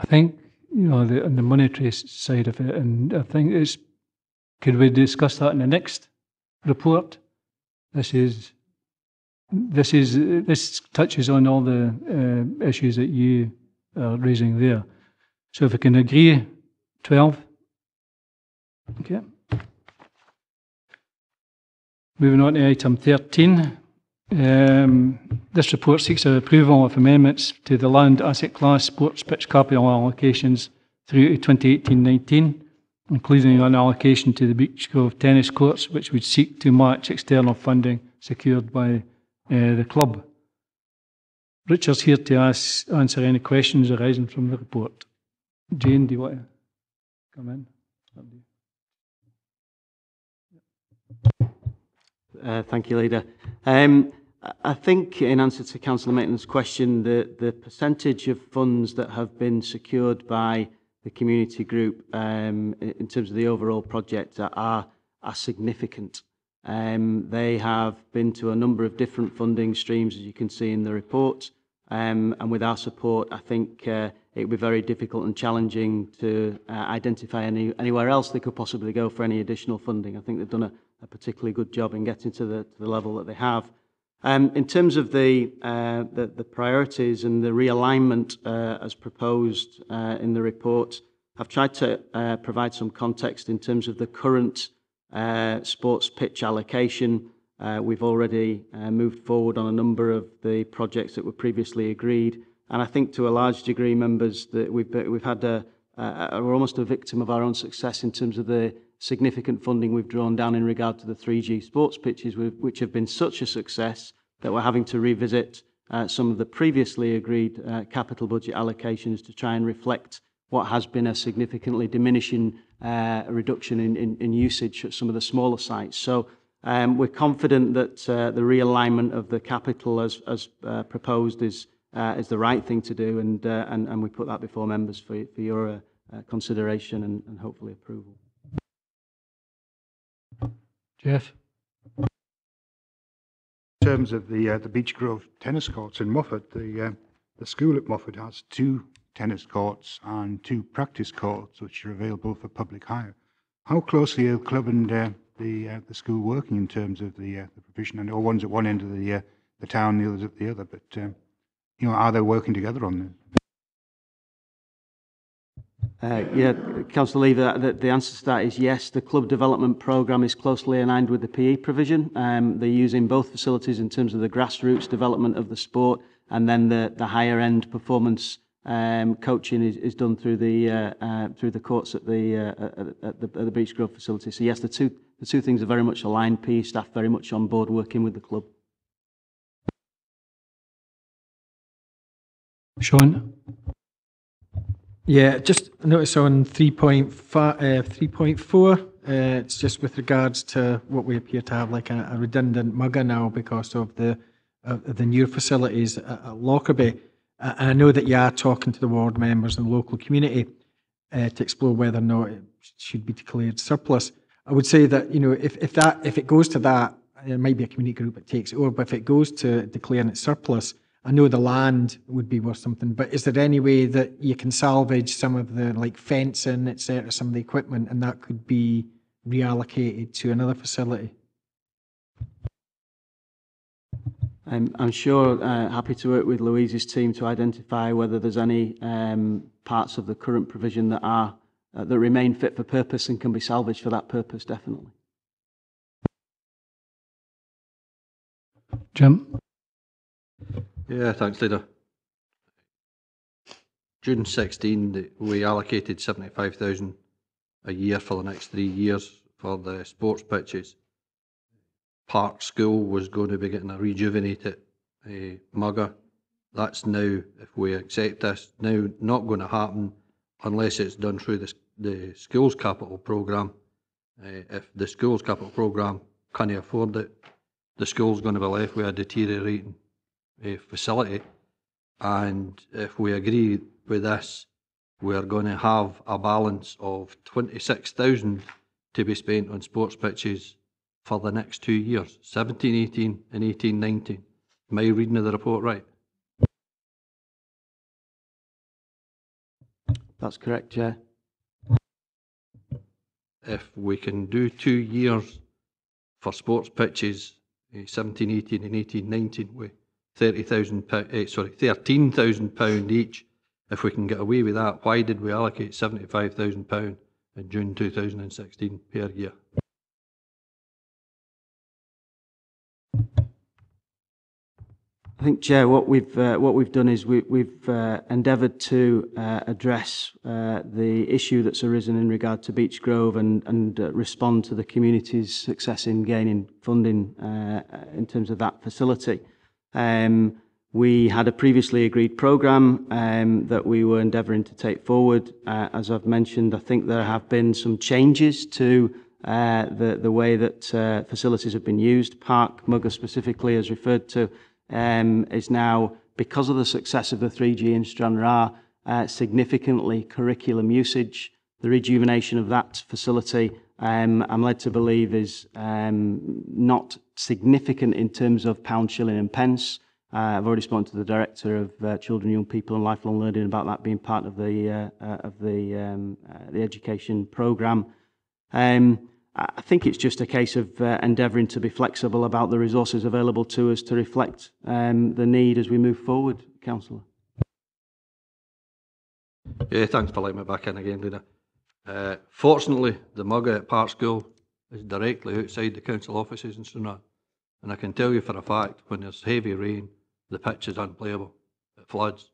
I think, you know, the, on the monetary side of it, and I think it's, could we discuss that in the next report? This is, this is, this touches on all the uh, issues that you are raising there. So if we can agree, 12. Okay. Moving on to item 13. Um, this report seeks approval of amendments to the land asset class sports pitch capital allocations through to 2018-19, including an allocation to the Beech Grove tennis courts, which would seek to match external funding secured by uh, the club. Richard's here to ask, answer any questions arising from the report. Jane, do you want to come in? Uh, thank you, Leader. Um, I think in answer to Councillor Maitland's question, the, the percentage of funds that have been secured by the community group um, in terms of the overall project are, are significant. Um, they have been to a number of different funding streams, as you can see in the report. Um, and with our support, I think uh, it would be very difficult and challenging to uh, identify any, anywhere else they could possibly go for any additional funding. I think they've done a, a particularly good job in getting to the, to the level that they have. Um, in terms of the, uh, the, the priorities and the realignment uh, as proposed uh, in the report, I've tried to uh, provide some context in terms of the current uh, sports pitch allocation. Uh, we've already moved forward on a number of the projects that were previously agreed, and I think to a large degree, members, that we've, we've had a, a, we're almost a victim of our own success in terms of the significant funding we've drawn down in regard to the 3G sports pitches, which have been such a success that we're having to revisit uh, some of the previously agreed uh, capital budget allocations to try and reflect what has been a significantly diminishing uh, reduction in, in, in usage at some of the smaller sites. So um, we're confident that uh, the realignment of the capital as, as uh, proposed is, uh, is the right thing to do, and, and, and we put that before members for, for your consideration and, and hopefully approval. Jeff? In terms of the uh, the Beech Grove tennis courts in Moffat, the uh, the school at Moffat has two tennis courts and two practice courts which are available for public hire. How closely are the club and uh, the uh, the school working in terms of the uh, the provision? I know one's at one end of the uh, the town, the other's at the other, but um, you know, are they working together on this? Uh, yeah, Councillor Lever, the, the answer to that is yes. The club development programme is closely aligned with the PE provision. Um, they're using both facilities in terms of the grassroots development of the sport and then the, the higher end performance um, coaching is, is done through the uh, uh, through the courts at the, uh, at the at the Beech Grove facility. So yes, the two the two things are very much aligned. PE staff very much on board working with the club. Sean? Yeah, just notice on 3.5, uh, 3.4, uh, it's just with regards to what we appear to have like a, a redundant MUGA now because of the uh, the new facilities at, at Lockerbie. Uh, and I know that you are talking to the ward members and the local community uh, to explore whether or not it should be declared surplus. I would say that you know if, if that if it goes to that, it might be a community group that takes it over. But if it goes to declaring it surplus, I know the land would be worth something, but is there any way that you can salvage some of the like fencing, etc., some of the equipment, and that could be reallocated to another facility? I'm, I'm sure uh, happy to work with Louise's team to identify whether there's any um, parts of the current provision that are uh, that remain fit for purpose and can be salvaged for that purpose. Definitely. Jim? Yeah, thanks, Leader. June 16, we allocated 75,000 a year for the next three years for the sports pitches. Park School was going to be getting a rejuvenated uh, MUGA. That's now, if we accept this, now not going to happen unless it's done through the, the schools capital programme. Uh, if the schools capital programme can't afford it, the school's going to be left with a deteriorating uh, facility. And if we agree with this, we're going to have a balance of 26,000 to be spent on sports pitches for the next two years, 17, 18 and 18, 19. Am I reading of the report right? That's correct, Chair. If we can do two years for sports pitches, eh, 17, 18 and 18, 19 with 30,000 eh, sorry, 13,000 pound each, if we can get away with that, why did we allocate 75,000 pound in June 2016 per year? I think, Chair, what we've uh, what we've done is we, we've uh, endeavoured to uh, address uh, the issue that's arisen in regard to Beech Grove and and uh, respond to the community's success in gaining funding uh, in terms of that facility. Um, we had a previously agreed programme um, that we were endeavouring to take forward. Uh, as I've mentioned, I think there have been some changes to uh, the the way that uh, facilities have been used. Park MUGA specifically, as referred to um, is now, because of the success of the 3G in Stranraer, uh, significantly curriculum usage. The rejuvenation of that facility, um, I'm led to believe, is um, not significant in terms of pound, shilling, and pence. Uh, I've already spoken to the director of uh, Children, Young People, and Lifelong Learning about that being part of the uh, uh, of the um, uh, the education program. Um, I think it's just a case of uh, endeavouring to be flexible about the resources available to us to reflect um, the need as we move forward, Councillor. Yeah, thanks for letting me back in again, Leader. Uh, fortunately, the MUGA at Park School is directly outside the council offices in Stranraer. And I can tell you for a fact, when there's heavy rain, the pitch is unplayable. It floods.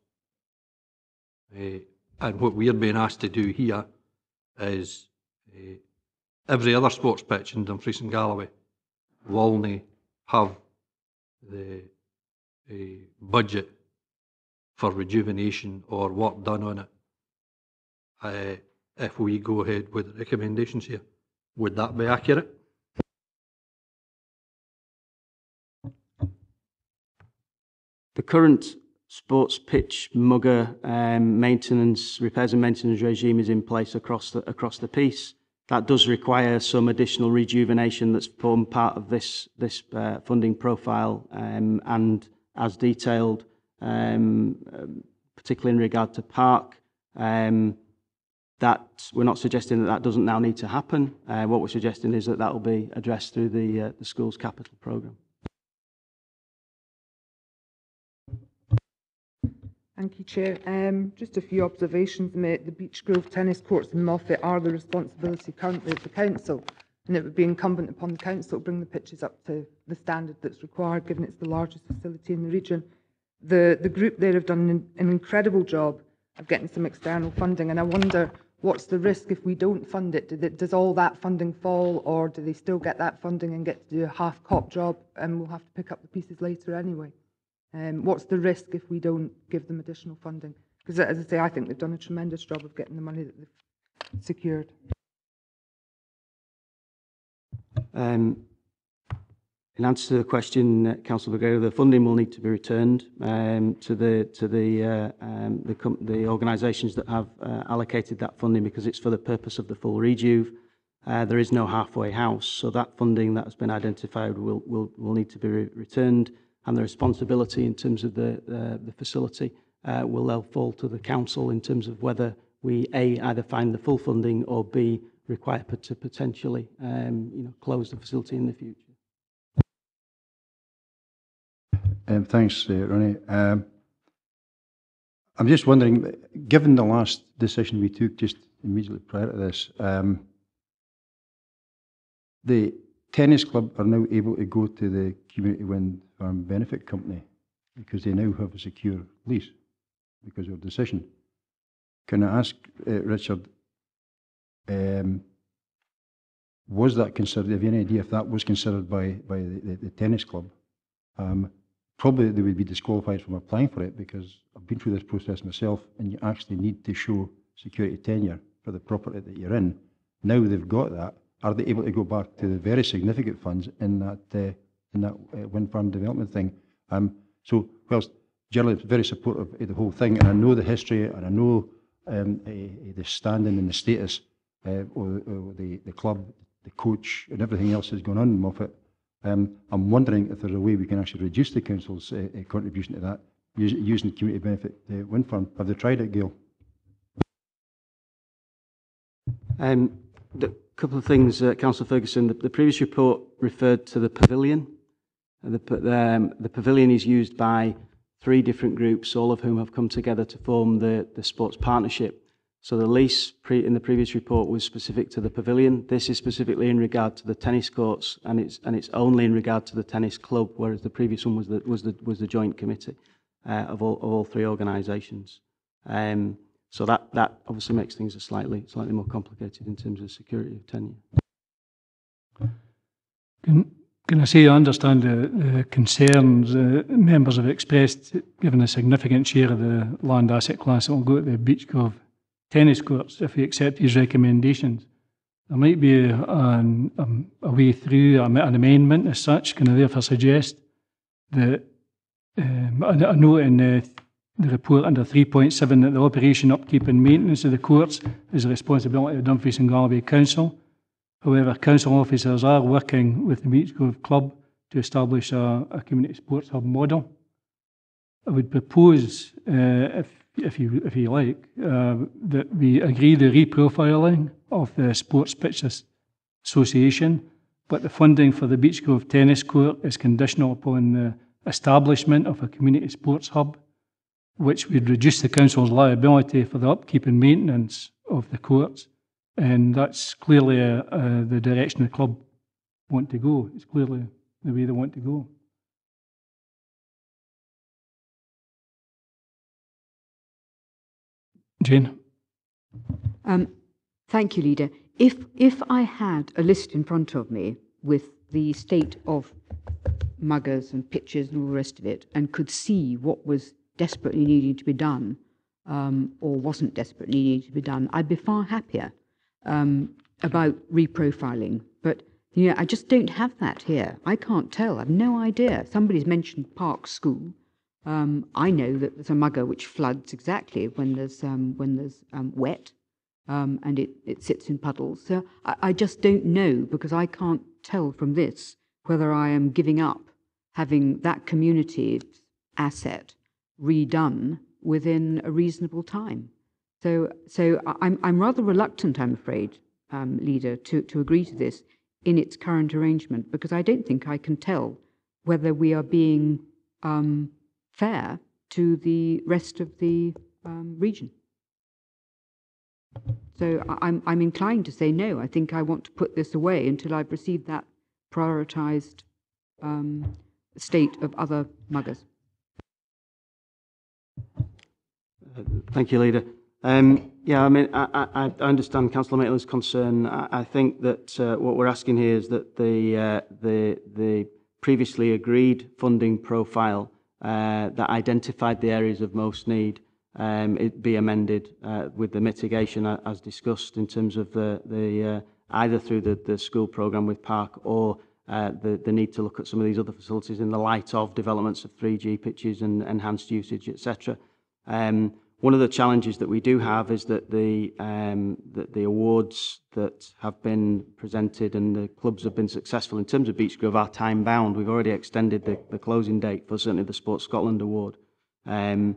Uh, and what we're being asked to do here is uh, every other sports pitch in Dumfries and Galloway will only have the a budget for rejuvenation or work done on it. If we go ahead with the recommendations here, would that be accurate? The current sports pitch MUGA um, maintenance, repairs and maintenance regime is in place across the, across the piece. that does require some additional rejuvenation that's formed part of this, this uh, funding profile um, and as detailed, um, particularly in regard to park, um, that we're not suggesting that that doesn't now need to happen. Uh, what we're suggesting is that that will be addressed through the, uh, the school's capital programme. Thank you, Chair. Um, just a few observations. Mate. The Beech Grove tennis courts in Moffat are the responsibility currently of the council, and it would be incumbent upon the council to bring the pitches up to the standard that's required, given it's the largest facility in the region. The, the group there have done an, an incredible job of getting some external funding, and I wonder what's the risk if we don't fund it? Does all that funding fall, or do they still get that funding and get to do a half cop job, and we'll have to pick up the pieces later anyway? Um, what's the risk if we don't give them additional funding? Because as I say, I think they've done a tremendous job of getting the money that they've secured. Um, in answer to the question, uh, Councillor Vergara, the funding will need to be returned um, to the to the uh, um, the, the organisations that have uh, allocated that funding because it's for the purpose of the full rejuve. Uh, there is no halfway house, so that funding that has been identified will will, will need to be re returned and the responsibility in terms of the, uh, the facility uh, will now fall to the council in terms of whether we A, either find the full funding or B, require to potentially um, you know, close the facility in the future. Um, thanks, uh, Ronnie. Um, I'm just wondering, given the last decision we took just immediately prior to this, um, the tennis club are now able to go to the community wind farm benefit company because they now have a secure lease because of your decision. Can I ask uh, Richard, um, was that considered, have you any idea if that was considered by, by the, the, the tennis club? Um, probably they would be disqualified from applying for it because I've been through this process myself and you actually need to show security tenure for the property that you're in. Now they've got that, are they able to go back to the very significant funds in that uh, in that uh, wind farm development thing? Um, so, whilst generally very supportive of the whole thing, and I know the history and I know um, uh, the standing and the status uh, of the, the club, the coach, and everything else that's going on in Moffat, um, I'm wondering if there's a way we can actually reduce the council's uh, uh contribution to that using the community benefit uh, wind farm. Have they tried it, Gail? Um, the, couple of things, uh, Councillor Ferguson. The, the, previous report referred to the pavilion. Uh, the, um, the pavilion is used by three different groups, all of whom have come together to form the, the sports partnership. So the lease in the previous report was specific to the pavilion. This is specifically in regard to the tennis courts, and it's and it's only in regard to the tennis club, whereas the previous one was the was the was the joint committee uh, of all of all three organisations. Um, so that, that obviously makes things a slightly, slightly more complicated in terms of security of tenure. Can, can I say I understand the, the concerns uh, members have expressed, given the significant share of the land asset class that will go to the Beech Grove tennis courts if we accept his recommendations. There might be a, a, way through an amendment as such. Can I therefore suggest that um, a, a note in the report under 3.7 that the operation, upkeep and maintenance of the courts is the responsibility of Dumfries and Galloway Council. However, council officers are working with the Beech Grove Club to establish a, a community sports hub model. I would propose, uh, if, if, you, if you like, uh, that we agree the reprofiling of the Sports Pitches Association, but the funding for the Beech Grove Tennis Court is conditional upon the establishment of a community sports hub which would reduce the council's liability for the upkeep and maintenance of the courts. And that's clearly uh, uh, the direction the club want to go. It's clearly the way they want to go. Jane? Um, thank you, Leader. If, if I had a list in front of me with the state of MUGAs and pitches and all the rest of it, and could see what was desperately needing to be done um, or wasn't desperately needing to be done, I'd be far happier um, about reprofiling. But you know, I just don't have that here. I can't tell. I've no idea. Somebody's mentioned Park School. Um, I know that there's a MUGA which floods exactly when there's um, when there's um, wet. um, and it, it sits in puddles. So I, I just don't know because I can't tell from this whether I am giving up having that community asset redone within a reasonable time. So, so I'm, I'm rather reluctant, I'm afraid, um, leader, to, to agree to this in its current arrangement because I don't think I can tell whether we are being um, fair to the rest of the um, region. So I'm, I'm inclined to say no. I think I want to put this away until I've received that prioritised um, state of other MUGAs. Thank you, Leader. Um, yeah, I mean, I, I, I understand Councillor Maitland's concern. I, I think that uh, what we're asking here is that the, uh, the, the previously agreed funding profile uh, that identified the areas of most need um, it be amended uh, with the mitigation uh, as discussed in terms of the, the uh, either through the, the school programme with Park or uh, the, the need to look at some of these other facilities in the light of developments of 3G pitches and enhanced usage, etc. Um, one of the challenges that we do have is that the, um, that the awards that have been presented and the clubs have been successful in terms of Beech Grove are time bound. We've already extended the, the closing date for certainly the Sports Scotland Award. Um,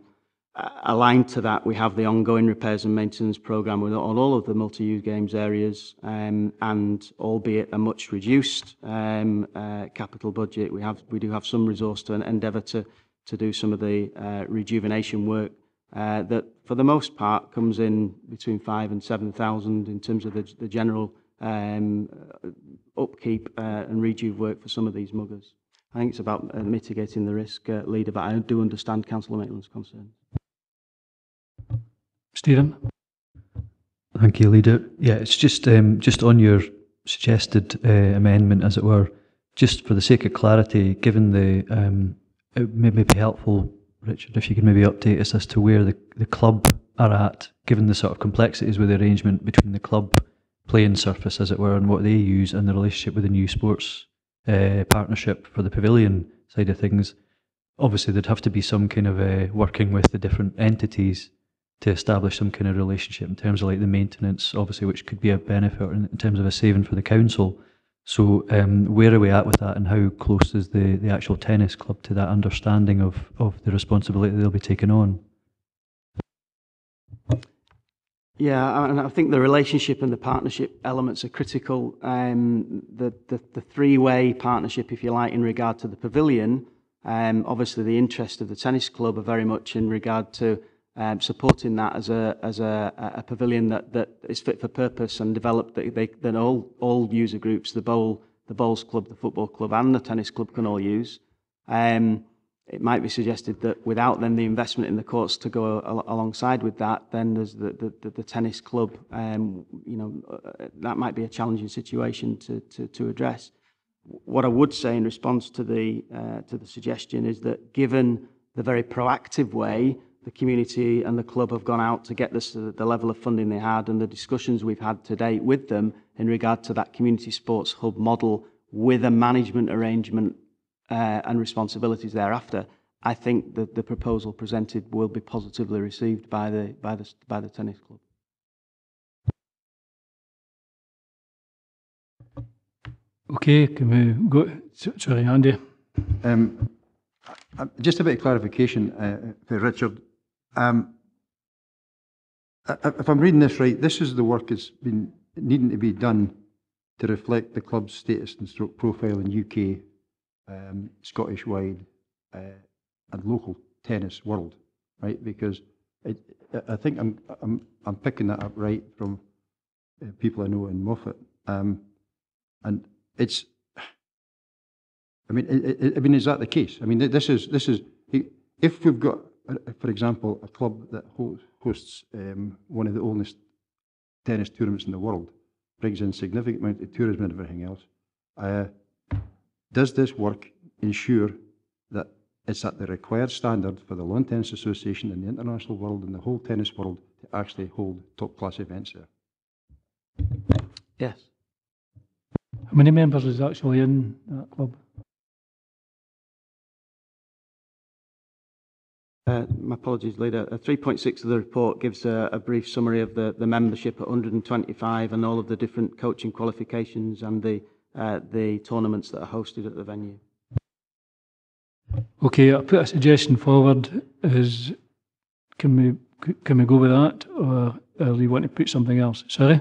aligned to that, we have the ongoing repairs and maintenance programme on all of the multi-use games areas, um, and albeit a much reduced um, uh, capital budget, we have we do have some resource to endeavour to to do some of the uh, rejuvenation work uh, that, for the most part, comes in between five and seven thousand in terms of the, the general um, uh, upkeep uh, and rejuve work for some of these MUGAs. I think it's about uh, mitigating the risk, uh, leader, but I do understand Councillor Maitland's concerns. Stephen? Thank you, Leader. Yeah, it's just um, just on your suggested uh, amendment, as it were, just for the sake of clarity, given the, um, it may may be helpful, Richard, if you could maybe update us as to where the, the club are at, given the sort of complexities with the arrangement between the club playing surface, as it were, and what they use, and the relationship with the new sports uh, partnership for the pavilion side of things. Obviously, there'd have to be some kind of uh, working with the different entities to establish some kind of relationship in terms of like the maintenance, obviously, which could be a benefit in, in terms of a saving for the council. So, um, where are we at with that, and how close is the, the actual tennis club to that understanding of, of the responsibility they'll be taking on? Yeah, and I think the relationship and the partnership elements are critical. Um, the, the, the three-way partnership, if you like, in regard to the pavilion, um, obviously the interest of the tennis club are very much in regard to um, supporting that as a as a, a pavilion that, that is fit for purpose and developed that they that all all user groups, the bowl, the bowls club, the football club, and the tennis club can all use. Um, it might be suggested that without then the investment in the courts to go al- alongside with that, then there's the, the, the, the tennis club, um, you know, uh, that might be a challenging situation to, to, to address. What I would say in response to the, uh, to the suggestion is that given the very proactive way the community and the club have gone out to get this to the level of funding they had and the discussions we've had to date with them in regard to that community sports hub model with a management arrangement uh, and responsibilities thereafter, I think that the proposal presented will be positively received by the, by the, by the tennis club. Okay, can we go, sorry, Andy? Um, uh, Just a bit of clarification uh, for Richard. Um, If I'm reading this right, this is the work that's been needing to be done to reflect the club's status and stroke profile in UK, um, Scottish-wide, uh, and local tennis world, right? Because it, I- think I'm, I'm, I'm picking that up right from uh, people I know in Moffat. Um, And it's, I mean, I, I- I mean, is that the case? I mean, this is, this is, if we've got, for example, a club that ho- hosts um, one of the oldest tennis tournaments in the world, brings in significant amount of tourism and everything else, uh, does this work ensure that it's at the required standard for the Lawn Tennis Association and the international world and the whole tennis world to actually hold top-class events there? Yes. How many members is actually in that club? Uh, my apologies, Leader. Uh, 3.6 of the report gives a, a brief summary of the, the membership at 125 and all of the different coaching qualifications and the, uh, the tournaments that are hosted at the venue. Okay, I'll put a suggestion forward. Is can we can we go with that, or, or do you want to put something else? Sorry.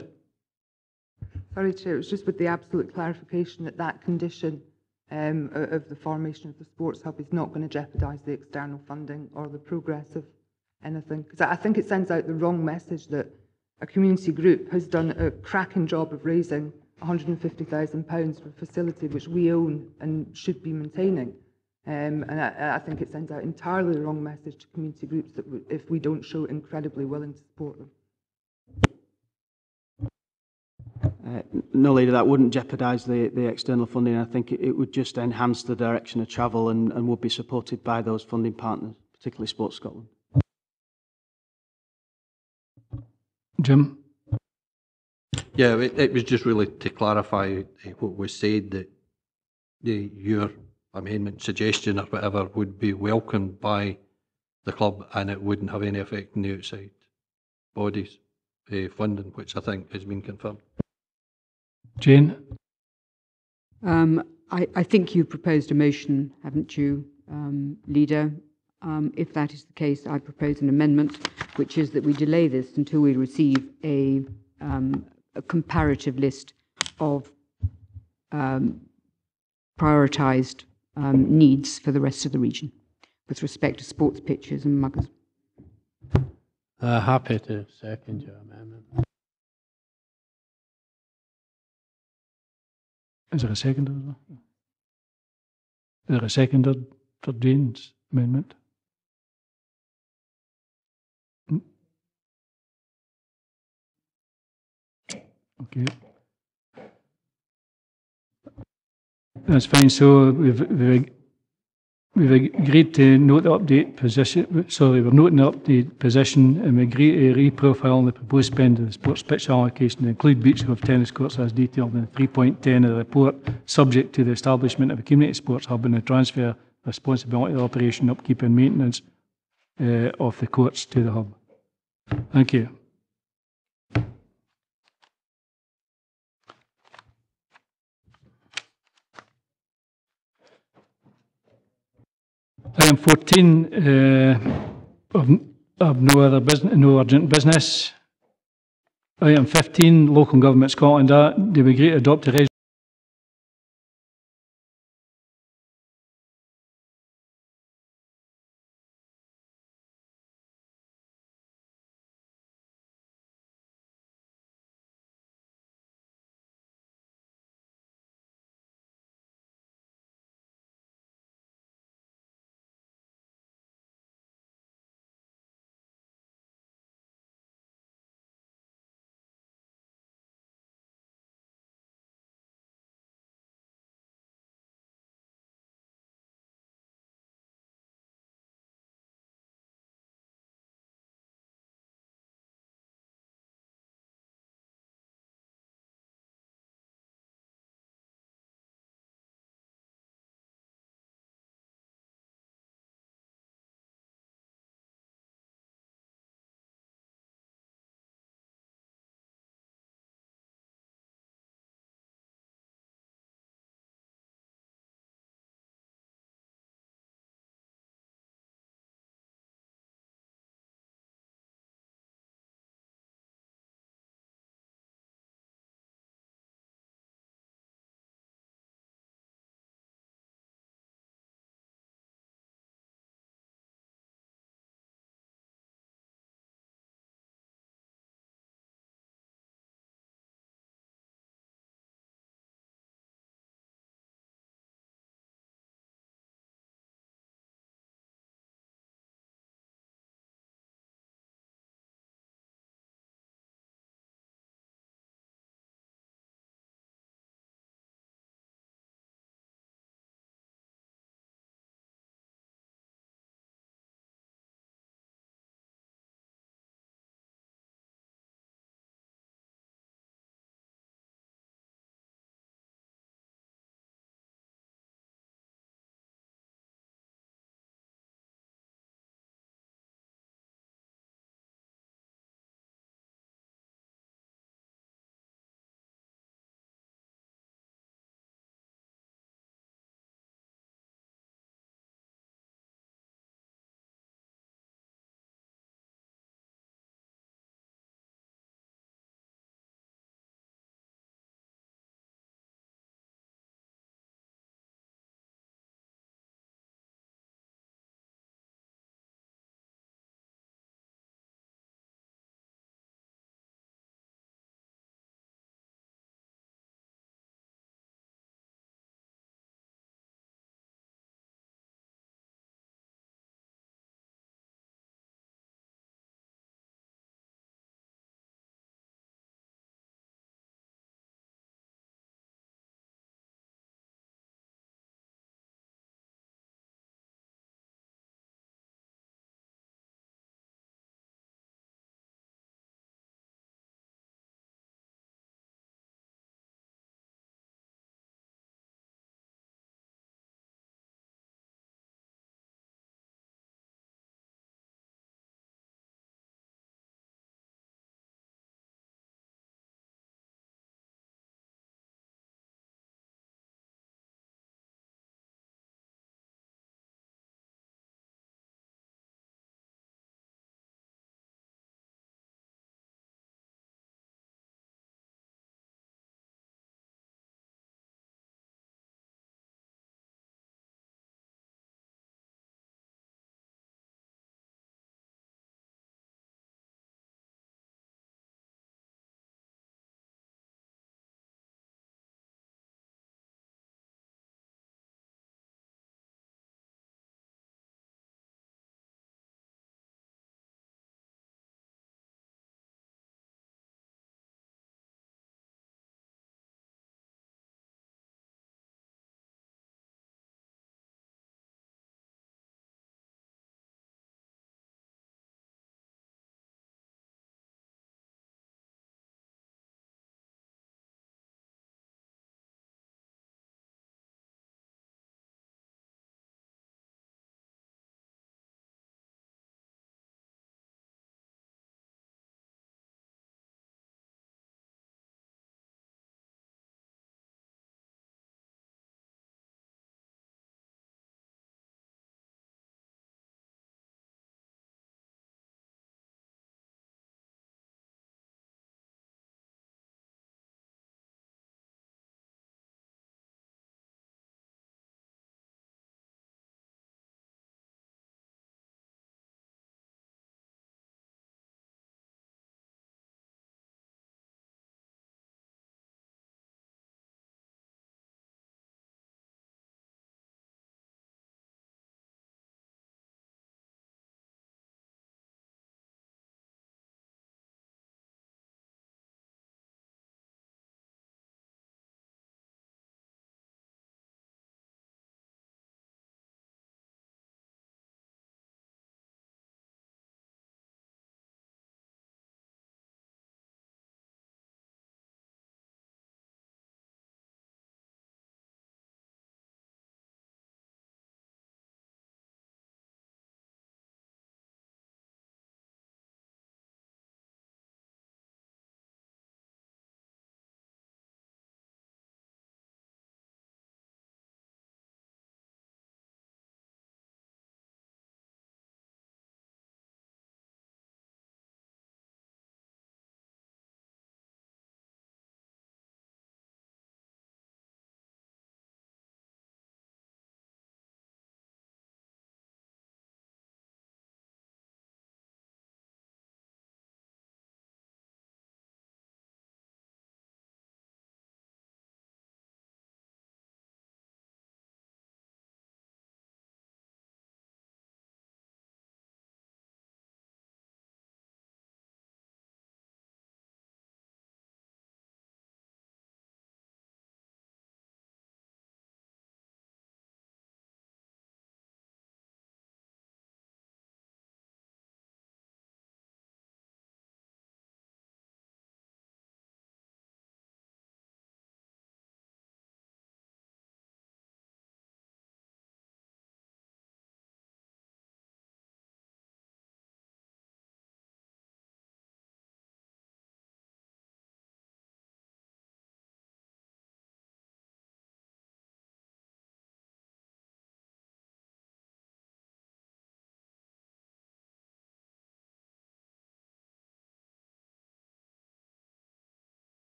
Sorry, Chair, it was just with the absolute clarification that that condition um, of the formation of the Sports Hub is not going to jeopardise the external funding or the progress of anything. Because I think it sends out the wrong message that a community group has done a cracking job of raising £150,000 for a facility which we own and should be maintaining. Um, and I, I think it sends out entirely the wrong message to community groups that w- if we don't show incredibly willing to support them. Uh, no, Leader, that wouldn't jeopardise the, the external funding. I think it, it would just enhance the direction of travel and, and would be supported by those funding partners, particularly Sports Scotland. Jim. Yeah, it, it was just really to clarify eh, what was said that the, your amendment suggestion or whatever would be welcomed by the club and it wouldn't have any effect on the outside bodies uh, funding, which I think has been confirmed. Jane. Um, I, I think you proposed a motion, haven't you, um, Leader? Um, if that is the case, I propose an amendment, which is that we delay this until we receive a, um, a comparative list of um, prioritised um, needs for the rest of the region with respect to sports pitches and MUGAs. Uh, happy to second your amendment. Is there a seconder? Is there a seconder for Jane's amendment? Mm. Okay. That's fine. So we've, we've, we've agreed to note the update position, sorry, we're noting the update position and we agree to reprofile the proposed spend of the sports pitch allocation to include beach of tennis courts as detailed in 3.10 of the report, subject to the establishment of a community sports hub and the transfer responsibility of operation, upkeep and maintenance uh, of the courts to the hub. Thank you. Item 14, uh, of, of no other business, no urgent business. Item 15, Local Government Scotland Act, do we agree to adopt a resolution